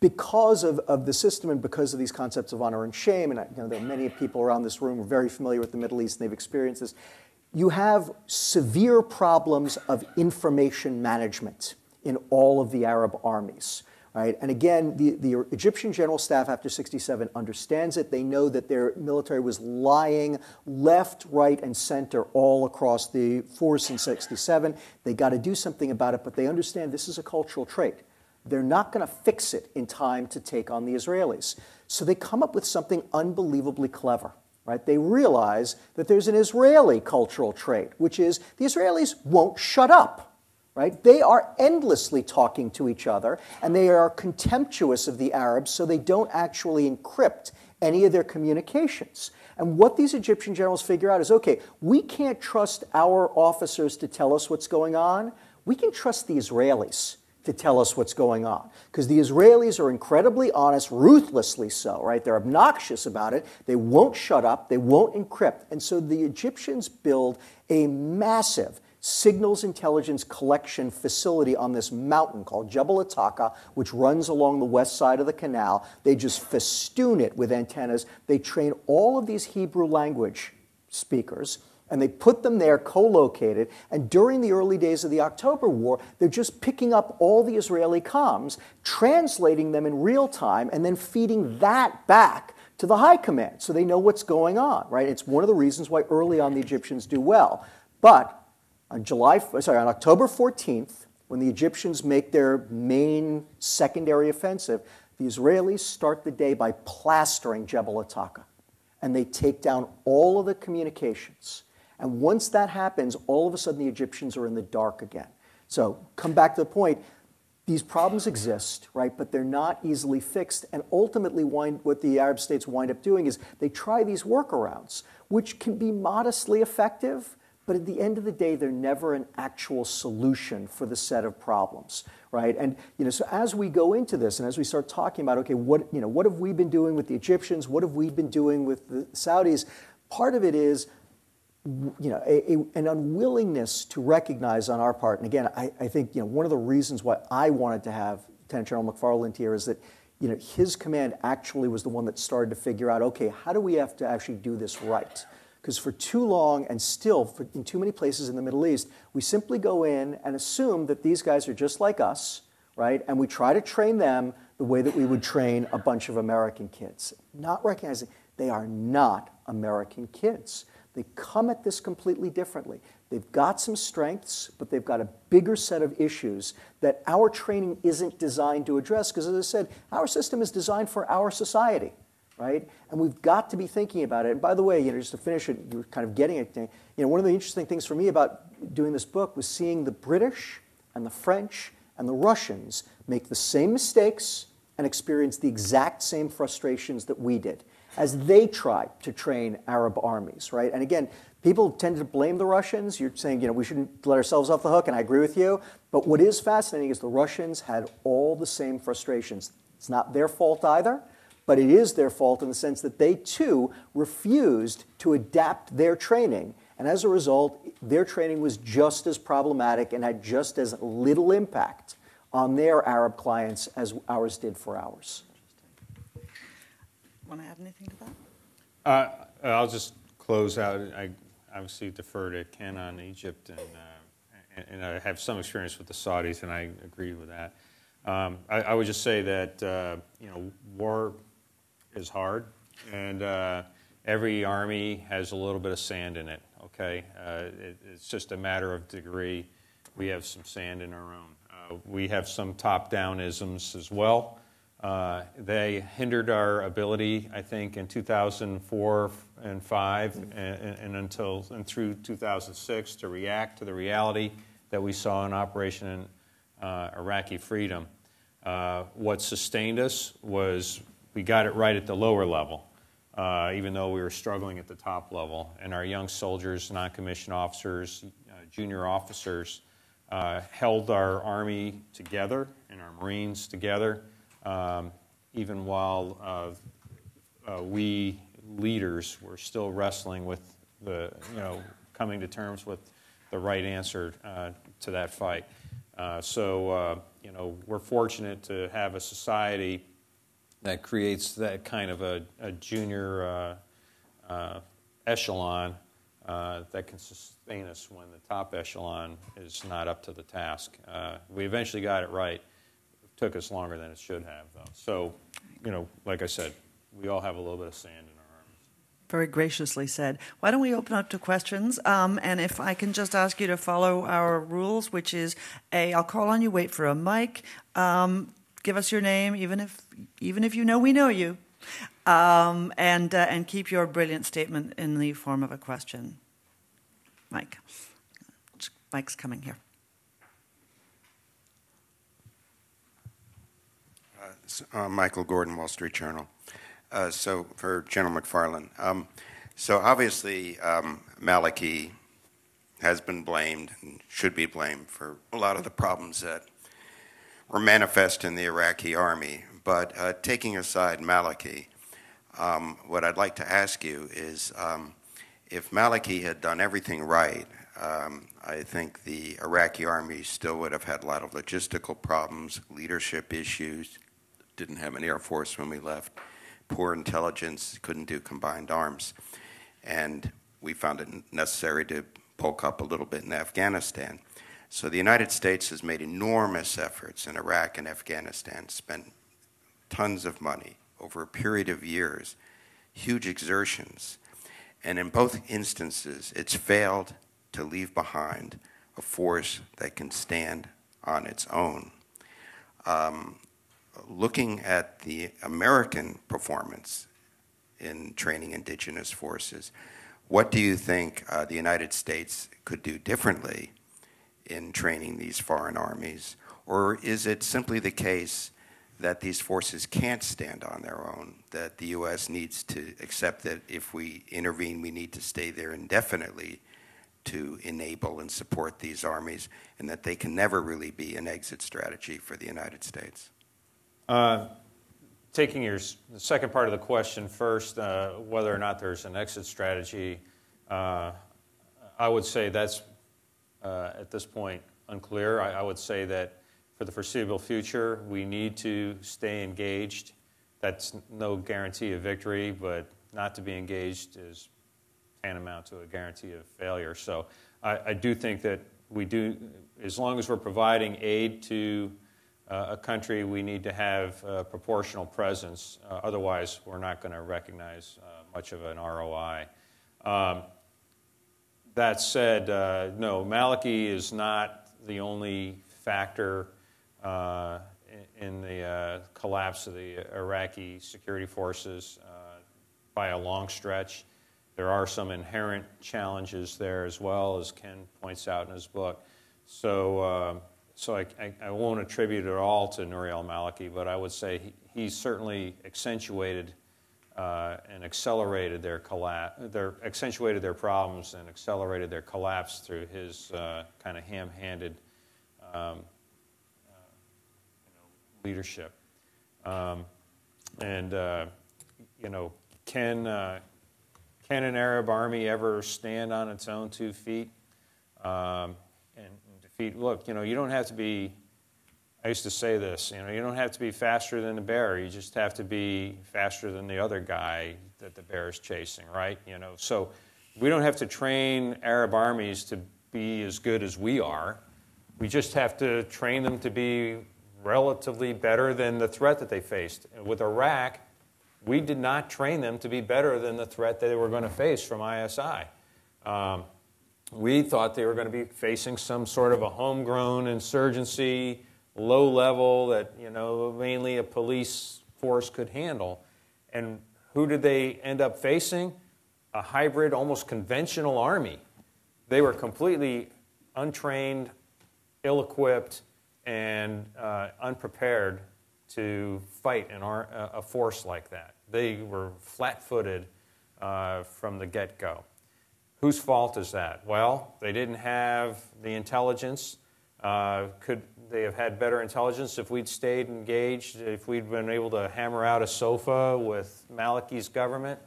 because of, of the system and because of these concepts of honor and shame, and I, you know, there are many people around this room who are very familiar with the Middle East and they've experienced this, you have severe problems of information management in all of the Arab armies. Right? And again, the, the Egyptian general staff after 67 understands it. They know that their military was lying left, right, and center all across the force in 67. They got to do something about it, but they understand this is a cultural trait. They're not going to fix it in time to take on the Israelis. So they come up with something unbelievably clever. Right? They realize that there's an Israeli cultural trait, which is the Israelis won't shut up right? They are endlessly talking to each other, and they are contemptuous of the Arabs, so they don't actually encrypt any of their communications. And what these Egyptian generals figure out is okay, we can't trust our officers to tell us what's going on. We can trust the Israelis to tell us what's going on. Because the Israelis are incredibly honest, ruthlessly so, right? They're obnoxious about it. They won't shut up, they won't encrypt. And so the Egyptians build a massive signals intelligence collection facility on this mountain called Jebel Ataka, which runs along the west side of the canal. They just festoon it with antennas. They train all of these Hebrew language speakers and they put them there co-located and during the early days of the october war they're just picking up all the israeli comms translating them in real time and then feeding that back to the high command so they know what's going on right it's one of the reasons why early on the egyptians do well but on July, sorry, on October 14th, when the Egyptians make their main secondary offensive, the Israelis start the day by plastering Jebel Ataka. And they take down all of the communications. And once that happens, all of a sudden the Egyptians are in the dark again. So, come back to the point these problems exist, right? But they're not easily fixed. And ultimately, wind, what the Arab states wind up doing is they try these workarounds, which can be modestly effective, but at the end of the day, they're never an actual solution for the set of problems, right? And you know, so as we go into this and as we start talking about, okay, what you know, what have we been doing with the Egyptians? What have we been doing with the Saudis? Part of it is you know, a, a, an unwillingness to recognize on our part, and again, I, I, think you know, one of the reasons why I wanted to have Lieutenant General MacFarland here is that you know, his command actually was the one that started to figure out, okay, how do we have to actually do this right? Because for too long, and still for, in too many places in the Middle East, we simply go in and assume that these guys are just like us, right? And we try to train them the way that we would train a bunch of American kids, not recognizing they are not American kids. They come at this completely differently. They've got some strengths, but they've got a bigger set of issues that our training isn't designed to address. Because, as I said, our system is designed for our society, right? And we've got to be thinking about it. And by the way, you know, just to finish it, you're kind of getting it. You know, one of the interesting things for me about doing this book was seeing the British and the French and the Russians make the same mistakes and experience the exact same frustrations that we did as they tried to train Arab armies, right? And again, people tend to blame the Russians. You're saying, you know, we shouldn't let ourselves off the hook, and I agree with you. But what is fascinating is the Russians had all the same frustrations. It's not their fault either, but it is their fault in the sense that they too refused to adapt their training. And as a result, their training was just as problematic and had just as little impact on their Arab clients as ours did for ours. Want to add anything to that? Uh, I'll just close out. I obviously defer to Ken on Egypt, and, uh, and, I have some experience with the Saudis, and I agree with that. Um, I, I, would just say that uh, you know war is hard, and uh, every army has a little bit of sand in it. Okay, uh, it, it's just a matter of degree. We have some sand in our own. Uh, we have some top-downisms as well. Uh, they hindered our ability, I think, in 2004 and 5 and, and, until and through 2006 to react to the reality that we saw in Operation uh, Iraqi Freedom. Uh, what sustained us was we got it right at the lower level, uh, even though we were struggling at the top level. And our young soldiers, non commissioned officers, uh, junior officers uh, held our Army together and our Marines together um, even while uh, uh, we leaders were still wrestling with the, you know, coming to terms with the right answer uh, to that fight. So, you know, we're fortunate to have a society that creates that kind of a, a junior uh, echelon that can sustain us when the top echelon is not up to the task. we eventually got it right It took us longer than it should have, though. So, you know, like I said, we all have a little bit of sand in our arms. Very graciously said. Why don't we open up to questions? Um, and if I can just ask you to follow our rules, which is a, I'll call on you, wait for a mic, um, give us your name, even if even if you know we know you, um, and uh, and keep your brilliant statement in the form of a question. Mike, Mike's coming here. uh, Michael Gordon, Wall Street Journal. Uh, so for General MacFarland, um, so obviously um, Maliki has been blamed and should be blamed for a lot of the problems that were manifest in the Iraqi army. But uh, taking aside Maliki, um, what I'd like to ask you is um, if Maliki had done everything right, um, I think the Iraqi army still would have had a lot of logistical problems, leadership issues, didn't have an air force when we left, poor intelligence, couldn't do combined arms. And we found it necessary to bulk up a little bit in Afghanistan. So the United States has made enormous efforts in Iraq and Afghanistan, spent tons of money over a period of years, huge exertions. And in both instances, it's failed to leave behind a force that can stand on its own. Um, looking at the American performance in training indigenous forces, what do you think uh, the United States could do differently in training these foreign armies? Or is it simply the case that these forces can't stand on their own, that the U.S. needs to accept that if we intervene, we need to stay there indefinitely to enable and support these armies, and that they can never really be an exit strategy for the United States? Uh, taking your the second part of the question first, uh, whether or not there's an exit strategy, uh, I would say that's at this point unclear. I, I, would say that for the foreseeable future, we need to stay engaged. That's no guarantee of victory, but not to be engaged is tantamount to a guarantee of failure. So I, I do think that we do, as long as we're providing aid to uh, a country, we need to have a proportional presence. Uh, otherwise, we're not going to recognize uh, much of an ROI. Um, that said, uh, no, Maliki is not the only factor uh, in, the uh, collapse of the Iraqi security forces by a long stretch. There are some inherent challenges there as well, as Ken points out in his book. So, so I, I, I, won't attribute it all to Nouri al-Maliki, but I would say he, he certainly accentuated uh, and accelerated their collapse, their, accentuated their problems and accelerated their collapse through his uh, kind of ham-handed um, uh, you know, leadership. Um, and uh, you know, can uh, can an Arab army ever stand on its own two feet? Um, defeat? Look, you know, you don't have to be, I used to say this, you know, you don't have to be faster than the bear. You just have to be faster than the other guy that the bear is chasing, right? You know, so we don't have to train Arab armies to be as good as we are. We just have to train them to be relatively better than the threat that they faced. With Iraq, we did not train them to be better than the threat that they were going to face from ISI. Um, we thought they were going to be facing some sort of a homegrown insurgency, low level that, you know, mainly a police force could handle. And who did they end up facing? A hybrid, almost conventional army. They were completely untrained, ill equipped, and uh, unprepared to fight an a force like that. They were flat footed uh, from the get go. Whose fault is that? Well, they didn't have the intelligence. Uh, could they have had better intelligence if we'd stayed engaged, if we'd been able to hammer out a SOFA with Maliki's government?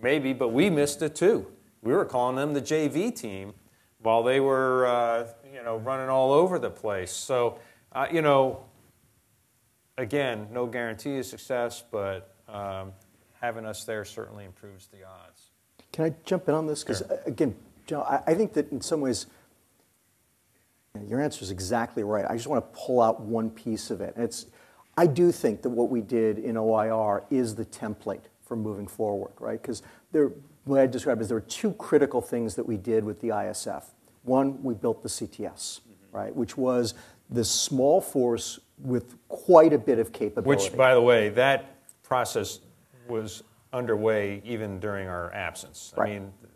Maybe, but we missed it too. We were calling them the JV team while they were, uh, you know, running all over the place. So, uh, you know, again, no guarantee of success, but um, having us there certainly improves the odds. Can I jump in on this? Because sure. again, Joe, I, think that in some ways, your answer is exactly right. I just want to pull out one piece of it. And it's, I do think that what we did in OIR is the template for moving forward, right? Because there, what I described is there were two critical things that we did with the ISF. One, we built the CTS, mm-hmm. right, which was this small force with quite a bit of capability. Which, by the way, that process was underway even during our absence. Right. I mean, right.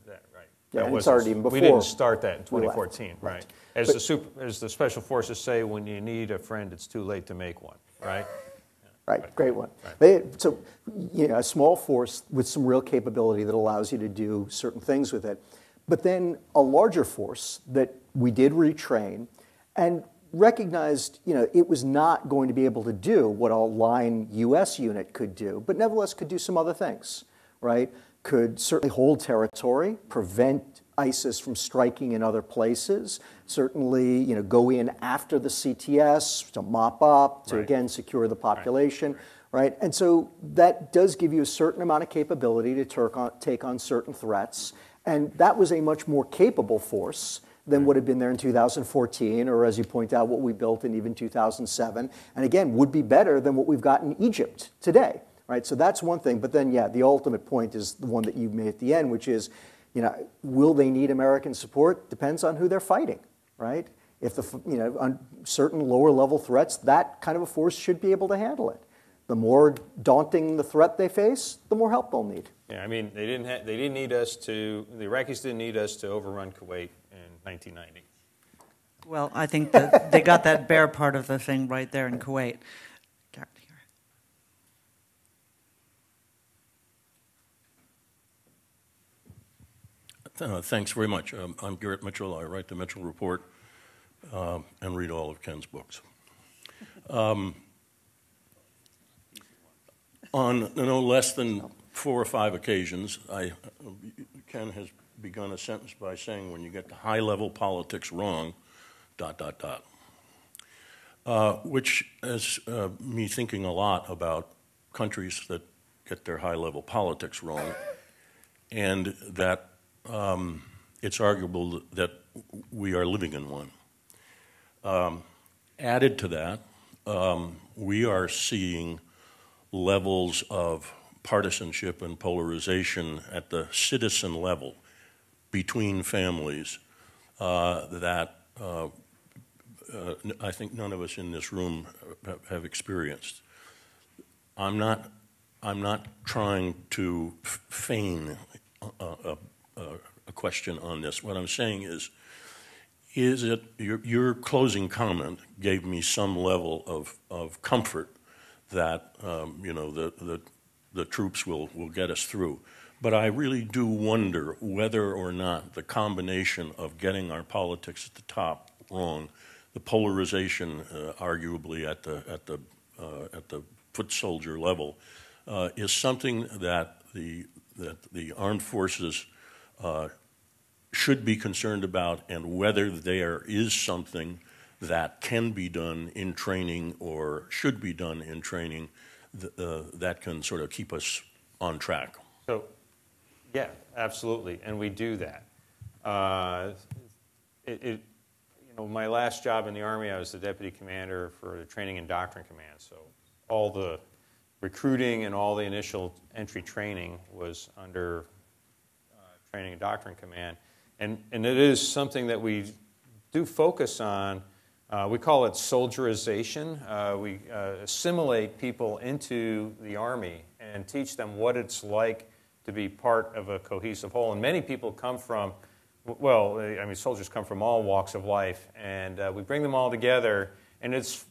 Yeah, that was even before. We didn't start that in 2014, right? right. As, but, the super, as the special forces say, when you need a friend, it's too late to make one, right? Right, right. great one. Right. They, so, you know, a small force with some real capability that allows you to do certain things with it. But then a larger force that we did retrain, and recognized you know, it was not going to be able to do what a line US unit could do, but nevertheless could do some other things, right? Could certainly hold territory, prevent ISIS from striking in other places, certainly you know, go in after the CTS to mop up, to right. again secure the population. Right. Right? And so that does give you a certain amount of capability to on, take on certain threats. And that was a much more capable force than would have been there in 2014, or as you point out, what we built in even 2007. And again, would be better than what we've got in Egypt today, right? So that's one thing. But then, yeah, the ultimate point is the one that you made at the end, which is, you know, will they need American support? Depends on who they're fighting, right? If the, you know, on certain lower level threats, that kind of a force should be able to handle it. The more daunting the threat they face, the more help they'll need. Yeah, I mean, they didn't, ha- they didn't need us to, the Iraqis didn't need us to overrun Kuwait in 1990. Well, I think that they got that bear part of the thing right there in Kuwait. Uh, thanks very much. Um, I'm Garrett Mitchell. I write the Mitchell Report uh, and read all of Ken's books. Um, on no less than four or five occasions, I, Ken has begun a sentence by saying, when you get the high level politics wrong, dot, dot, dot. Uh, which has uh, me thinking a lot about countries that get their high level politics wrong, and that um, it's arguable that we are living in one. Um, added to that, um, we are seeing levels of partisanship and polarization at the citizen level between families uh, that uh, uh, I think none of us in this room have experienced. I'm not, I'm not trying to feign a, a, a question on this. What I'm saying is, is it your, your closing comment gave me some level of, of comfort that um, you know the, the, the troops will, will get us through. But I really do wonder whether or not the combination of getting our politics at the top wrong, the polarization, uh, arguably at the at the uh, at the foot soldier level, uh, is something that the that the armed forces uh, should be concerned about, and whether there is something that can be done in training or should be done in training th- uh, that can sort of keep us on track. So, yeah, absolutely, and we do that. Uh, it, it, you know, my last job in the Army, I was the deputy commander for the Training and Doctrine Command. So, all the recruiting and all the initial entry training was under Training and Doctrine Command, and and it is something that we do focus on. Uh, we call it soldierization. Uh, we uh, assimilate people into the Army and teach them what it's like to be part of a cohesive whole. And many people come from, well, I mean, soldiers come from all walks of life, and uh, we bring them all together. And it's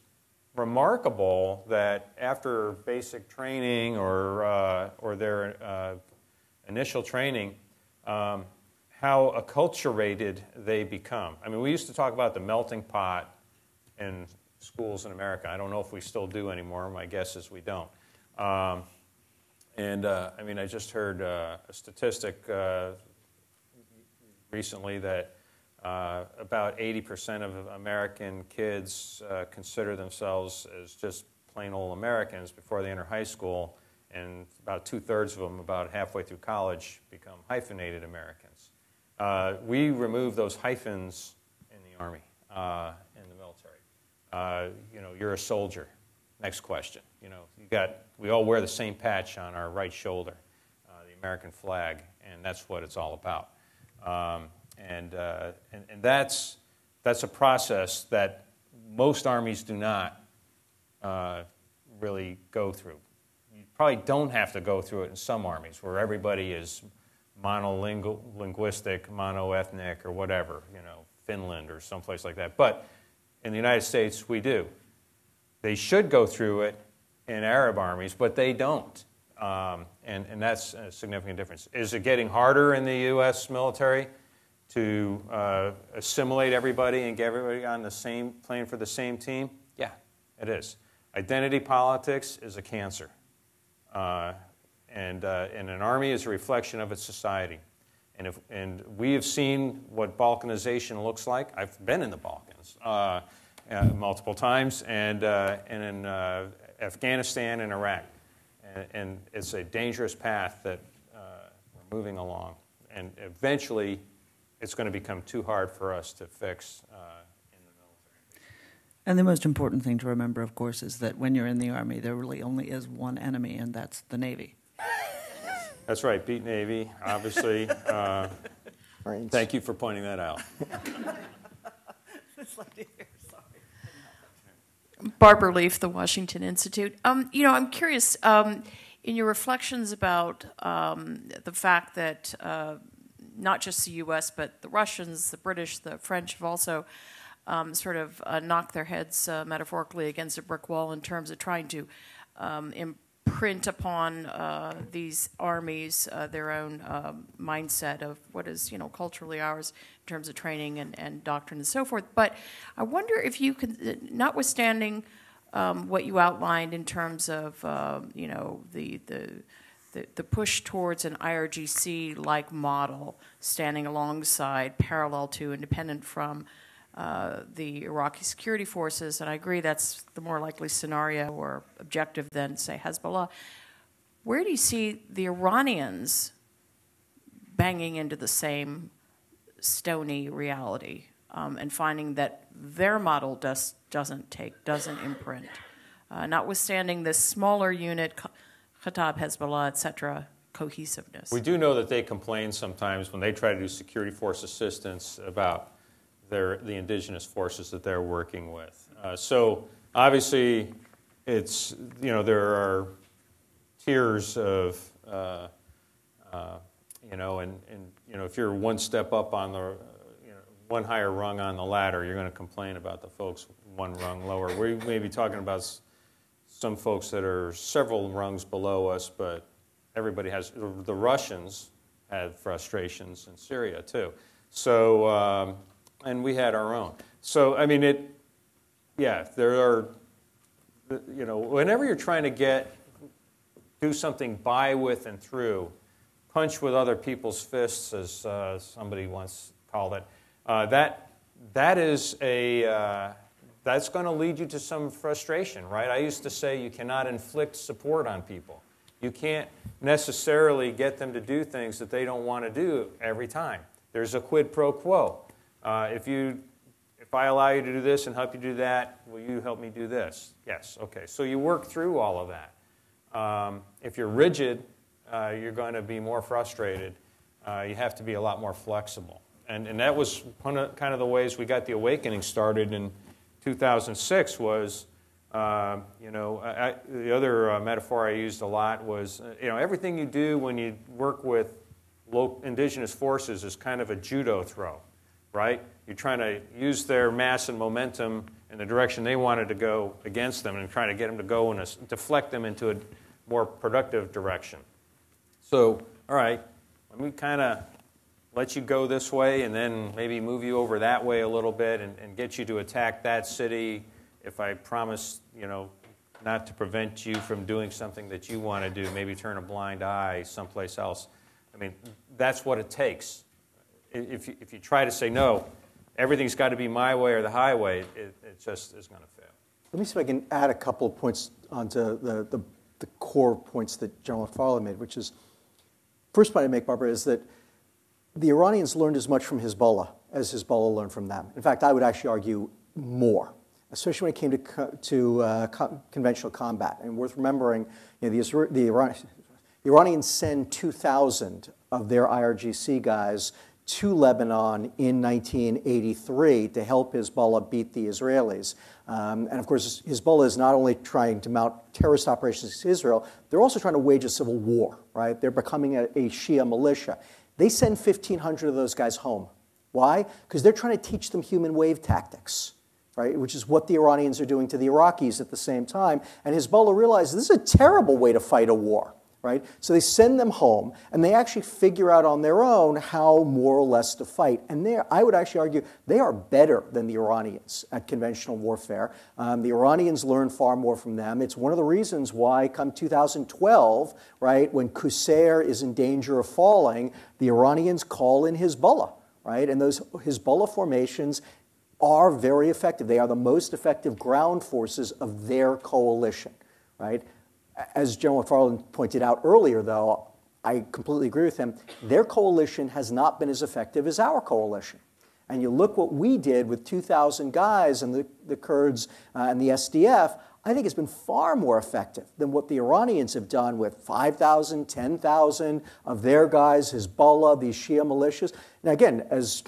remarkable that after basic training or, uh, or their uh, initial training, um, how acculturated they become. I mean, we used to talk about the melting pot in schools in America. I don't know if we still do anymore. My guess is we don't. Um, and uh, I mean, I just heard uh, a statistic uh, recently that uh, about 80% of American kids uh, consider themselves as just plain old Americans before they enter high school, and about two thirds of them, about halfway through college, become hyphenated Americans. Uh, we remove those hyphens in the Army uh, in the military. Uh, you know, you're a soldier. Next question. You know, you got, we all wear the same patch on our right shoulder, uh, the American flag, and that's what it's all about. Um, and, uh, and, and that's, that's a process that most armies do not uh, really go through. Probably don't have to go through it in some armies where everybody is monolinguistic, monoethnic, or whatever, you know, Finland or someplace like that. But in the United States, we do. They should go through it in Arab armies, but they don't. Um, and, and that's a significant difference. Is it getting harder in the U.S. military to uh, assimilate everybody and get everybody on the same plane for the same team? Yeah, it is. Identity politics is a cancer. Uh, and, uh, and an army is a reflection of its society. And, if, and we have seen what balkanization looks like. I've been in the Balkans uh, uh, multiple times, and, uh, and in uh, Afghanistan and Iraq. And, and, it's a dangerous path that we're moving along. And eventually, it's going to become too hard for us to fix uh, in the military. And the most important thing to remember, of course, is that when you're in the Army, there really only is one enemy, and that's the Navy. That's right, beat Navy, obviously. Uh, thank you for pointing that out. Barbara Leaf, the Washington Institute. Um, you know, I'm curious um, in your reflections about um, the fact that uh, not just the U.S., but the Russians, the British, the French have also um, sort of uh, knock their heads uh, metaphorically against a brick wall in terms of trying to um, imprint upon uh, these armies uh, their own um, mindset of what is, you know, culturally ours in terms of training and, and doctrine and so forth. But I wonder if you can, notwithstanding um, what you outlined in terms of, uh, you know, the, the the, push towards an IRGC-like model, standing alongside, parallel to, independent from uh, the Iraqi security forces, and I agree that's the more likely scenario or objective than, say, Hezbollah. Where do you see the Iranians banging into the same stony reality um, and finding that their model does, doesn't take, doesn't imprint? Uh, notwithstanding this smaller unit, Kataib, Hezbollah, et cetera, cohesiveness. We do know that they complain sometimes when they try to do security force assistance about their, the indigenous forces that they're working with. Uh, so obviously, it's you know there are tiers of uh, uh, you know, and, and you know if you're one step up on the you know, one higher rung on the ladder, you're going to complain about the folks one rung lower. We may be talking about some folks that are several rungs below us, but everybody has. The Russians had frustrations in Syria too. So, um, and we had our own. So, I mean, it. Yeah, there are. You know, whenever you're trying to get do something by, with, and through, punch with other people's fists, as uh, somebody once called it. Uh, that that is a uh, that's going to lead you to some frustration, right? I used to say you cannot inflict support on people. You can't necessarily get them to do things that they don't want to do every time. There's a quid pro quo. Uh, if you if I allow you to do this and help you do that, will you help me do this? Yes. Okay. So you work through all of that. Um, if you're rigid, uh, you're going to be more frustrated. Uh, you have to be a lot more flexible. And, and that was one of, kind of the ways we got the awakening started in 2006 was, uh, you know, I, the other uh, metaphor I used a lot was, uh, you know, everything you do when you work with indigenous forces is kind of a judo throw, right? You're trying to use their mass and momentum in the direction they wanted to go against them and trying to get them to go and deflect them into a more productive direction. So, all right, let me kind of let you go this way and then maybe move you over that way a little bit and, and get you to attack that city if I promise, you know, not to prevent you from doing something that you want to do, maybe turn a blind eye someplace else. I mean, that's what it takes. If you, if you try to say, no, everything's got to be my way or the highway, it, it just is going to fail. Let me see if I can add a couple of points onto the, the, the core points that General MacFarland made, which is first point I make, Barbara, is that the Iranians learned as much from Hezbollah as Hezbollah learned from them. In fact, I would actually argue more, especially when it came to, co- to uh, co- conventional combat. And worth remembering, you know, the, the, Iran- the Iranians send 2,000 of their IRGC guys to Lebanon in 1983 to help Hezbollah beat the Israelis. Um, and of course, Hezbollah is not only trying to mount terrorist operations against Israel, they're also trying to wage a civil war, right? They're becoming a, a Shia militia. They send 1,500 of those guys home. Why? Because they're trying to teach them human wave tactics, right? Which is what the Iranians are doing to the Iraqis at the same time. And Hezbollah realizes this is a terrible way to fight a war right? So they send them home, and they actually figure out on their own how more or less to fight. And there, I would actually argue they are better than the Iranians at conventional warfare. Um, the Iranians learn far more from them. It's one of the reasons why, come 2012, right, when Qusair is in danger of falling, the Iranians call in Hezbollah, right? And those Hezbollah formations are very effective. They are the most effective ground forces of their coalition, right? As General MacFarland pointed out earlier, though, I completely agree with him. Their coalition has not been as effective as our coalition. And you look what we did with 2,000 guys and the, the Kurds uh, and the SDF, I think it's been far more effective than what the Iranians have done with 5,000, 10,000 of their guys, Hezbollah, these Shia militias. Now, again, as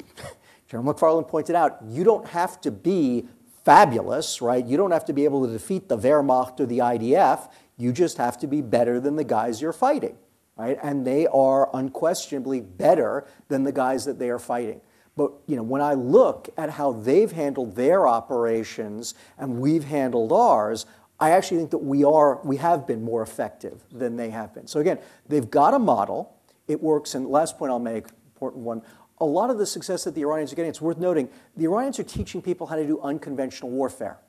General MacFarland pointed out, you don't have to be fabulous, right? You don't have to be able to defeat the Wehrmacht or the IDF. You just have to be better than the guys you're fighting, right? And they are unquestionably better than the guys that they are fighting. But you know, when I look at how they've handled their operations and we've handled ours, I actually think that we are we have been more effective than they have been. So again, they've got a model. It works. And last point I'll make, important one. A lot of the success that the Iranians are getting, it's worth noting, the Iranians are teaching people how to do unconventional warfare,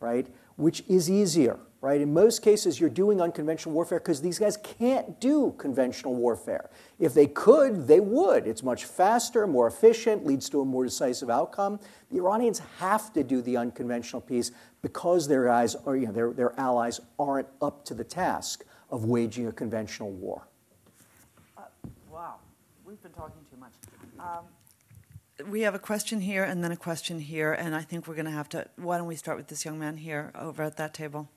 right? Which is easier right? In most cases, you're doing unconventional warfare because these guys can't do conventional warfare. If they could, they would. It's much faster, more efficient, leads to a more decisive outcome. The Iranians have to do the unconventional piece because their guys you know, their, their allies aren't up to the task of waging a conventional war. Uh, wow, we've been talking too much. Um, we have a question here and then a question here, and I think we're going to have to. Why don't we start with this young man here over at that table?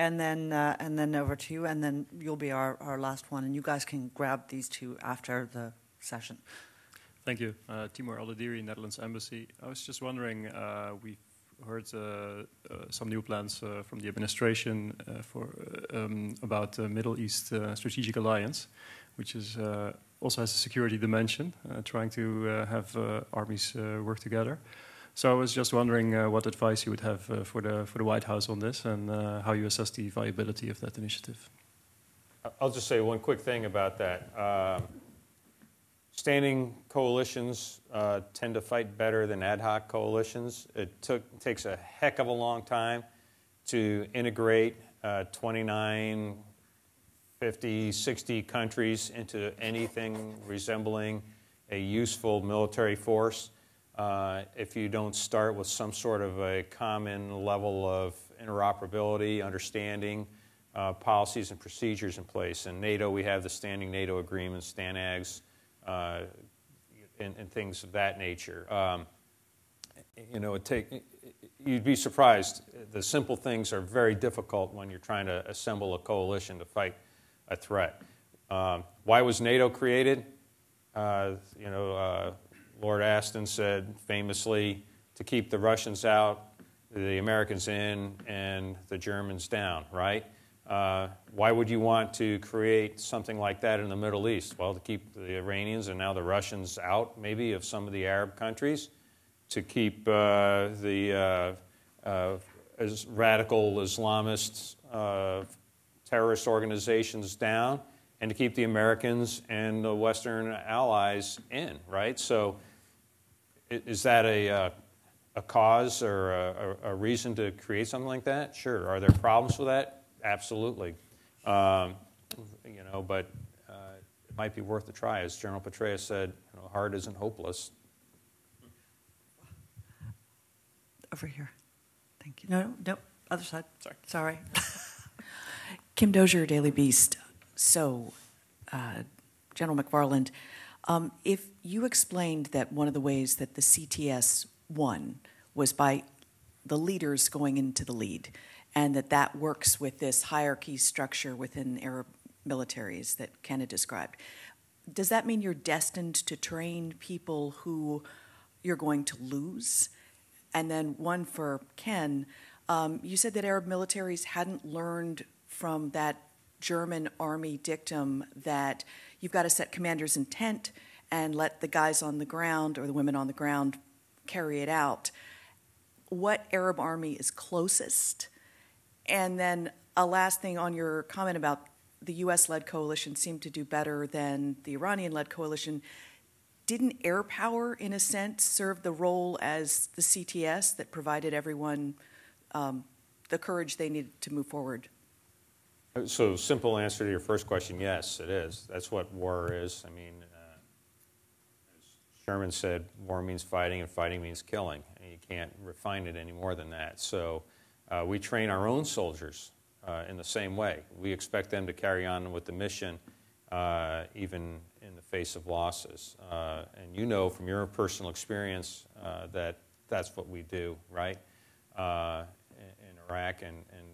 and then uh, and then over to you, and then you'll be our, our last one, and you guys can grab these two after the session. Thank you, uh, Timur Aladiri, Netherlands Embassy. I was just wondering, uh, we've heard uh, uh, some new plans uh, from the administration for um, about the Middle East Strategic Alliance, which is also has a security dimension, trying to have armies work together. So I was just wondering uh, what advice you would have uh, for the for the White House on this, and uh, how you assess the viability of that initiative. I'll just say one quick thing about that. Um, standing coalitions uh, tend to fight better than ad hoc coalitions. It took takes a heck of a long time to integrate uh, 29, 50, 60 countries into anything resembling a useful military force uh, if you don't start with some sort of a common level of interoperability, understanding, uh, policies and procedures in place. In NATO, we have the standing NATO agreements, STANAGs, uh, and, and, things of that nature. Um, you know, take, you'd be surprised. The simple things are very difficult when you're trying to assemble a coalition to fight a threat. Um, why was NATO created? Uh, you know, uh, Lord Aston said famously to keep the Russians out, the Americans in, and the Germans down, right? Uh, why would you want to create something like that in the Middle East? Well, to keep the Iranians and now the Russians out, maybe, of some of the Arab countries, to keep uh, the uh, uh as radical Islamist uh, terrorist organizations down, and to keep the Americans and the Western allies in, right? So is that a, uh, a cause or a, a, reason to create something like that? Sure. Are there problems with that? Absolutely. Um, you know, but uh, it might be worth a try. As General Petraeus said, you know, hard isn't hopeless. Over here. Thank you. No, no, other side. Sorry. Sorry. Kim Dozier, Daily Beast. So, uh, General MacFarland, um, if you explained that one of the ways that the CTS won was by the leaders going into the lead, and that that works with this hierarchy structure within Arab militaries that Ken had described. Does that mean you're destined to train people who you're going to lose? And then one for Ken. Um, you said that Arab militaries hadn't learned from that German army dictum that you've got to set commander's intent and let the guys on the ground or the women on the ground carry it out. What Arab army is closest? And then a last thing on your comment about the US led coalition seemed to do better than the Iranian led coalition. Didn't air power, in a sense, serve the role as the CTS that provided everyone um, the courage they needed to move forward? So, simple answer to your first question yes, it is. That's what war is. I mean, Sherman said war means fighting and fighting means killing. And you can't refine it any more than that. So uh, we train our own soldiers uh, in the same way. We expect them to carry on with the mission uh, even in the face of losses. Uh, and you know from your personal experience uh, that that's what we do, right? Uh, in, in, Iraq, and, and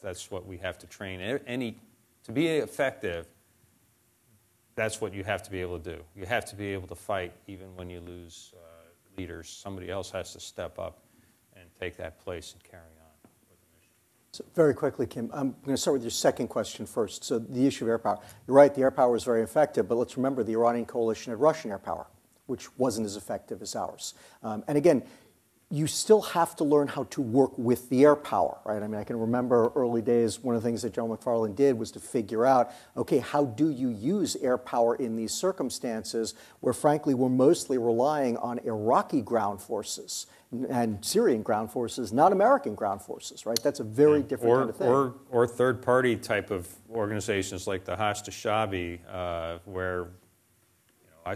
that's what we have to train. Any, to be effective, that's what you have to be able to do. You have to be able to fight even when you lose uh, leaders. Somebody else has to step up and take that place and carry on with the mission. So very quickly, Kim, I'm going to start with your second question first. So the issue of air power. You're right, the air power is very effective, but let's remember the Iranian coalition had Russian air power which wasn't as effective as ours. Um, and again, you still have to learn how to work with the air power, right? I mean, I can remember early days, one of the things that General MacFarland did was to figure out, okay, how do you use air power in these circumstances where, frankly, we're mostly relying on Iraqi ground forces and Syrian ground forces, not American ground forces, right? That's a very yeah. different or, kind of thing. Or, or third party type of organizations like the Hashd al-Shaabi, uh, where you, know, I,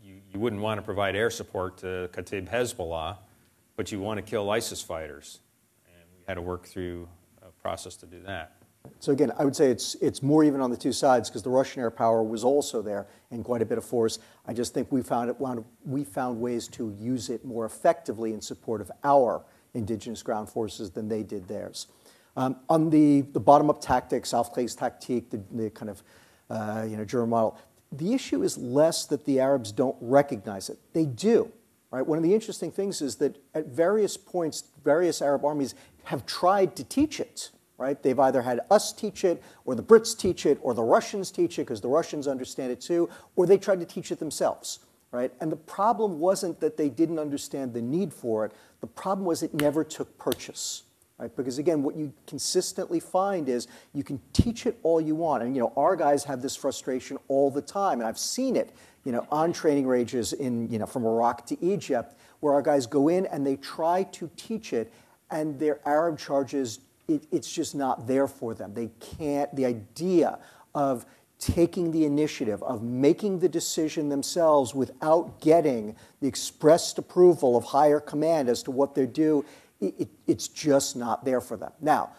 you, you wouldn't want to provide air support to Kataib Hezbollah but you want to kill ISIS fighters. And we had to work through a process to do that. So again, I would say it's, it's more even on the two sides because the Russian air power was also there in quite a bit of force. I just think we found, it, we found ways to use it more effectively in support of our indigenous ground forces than they did theirs. Um, on the, the bottom-up tactics, Auftragstaktik, the, the kind of uh, you know, German model, the issue is less that the Arabs don't recognize it. They do. Right? One of the interesting things is that at various points, various Arab armies have tried to teach it. Right? They've either had us teach it, or the Brits teach it, or the Russians teach it because the Russians understand it too, or they tried to teach it themselves. Right? And the problem wasn't that they didn't understand the need for it. The problem was it never took purchase. Right? Because again, what you consistently find is you can teach it all you want. And you know, our guys have this frustration all the time, and I've seen it you know, on training ranges in, you know, from Iraq to Egypt, where our guys go in and they try to teach it, and their Arab charges, it, it's just not there for them. They can't, the idea of taking the initiative, of making the decision themselves without getting the expressed approval of higher command as to what they do, it, it, it's just not there for them. Now,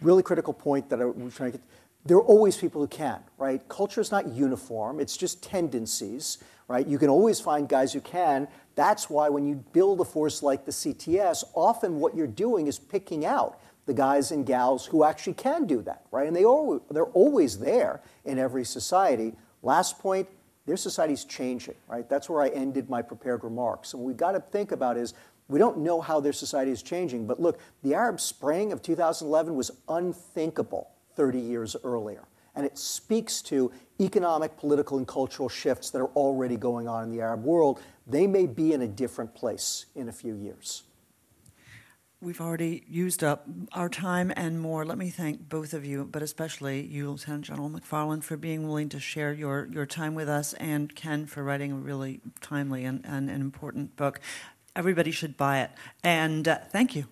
really critical point that I was trying to get there are always people who can't. right? Culture is not uniform, it's just tendencies, right? You can always find guys who can. That's why when you build a force like the CTS, often what you're doing is picking out the guys and gals who actually can do that, right? And they are, they're always there in every society. Last point, their society's changing, right? That's where I ended my prepared remarks. And what we've got to think about is we don't know how their society is changing, but look, the Arab Spring of 2011 was unthinkable 30 years earlier. And it speaks to economic, political, and cultural shifts that are already going on in the Arab world. They may be in a different place in a few years. We've already used up our time and more. Let me thank both of you, but especially you, Lieutenant General MacFarland, for being willing to share your, your time with us, and Ken for writing a really timely and, and, and important book. Everybody should buy it. And uh, thank you.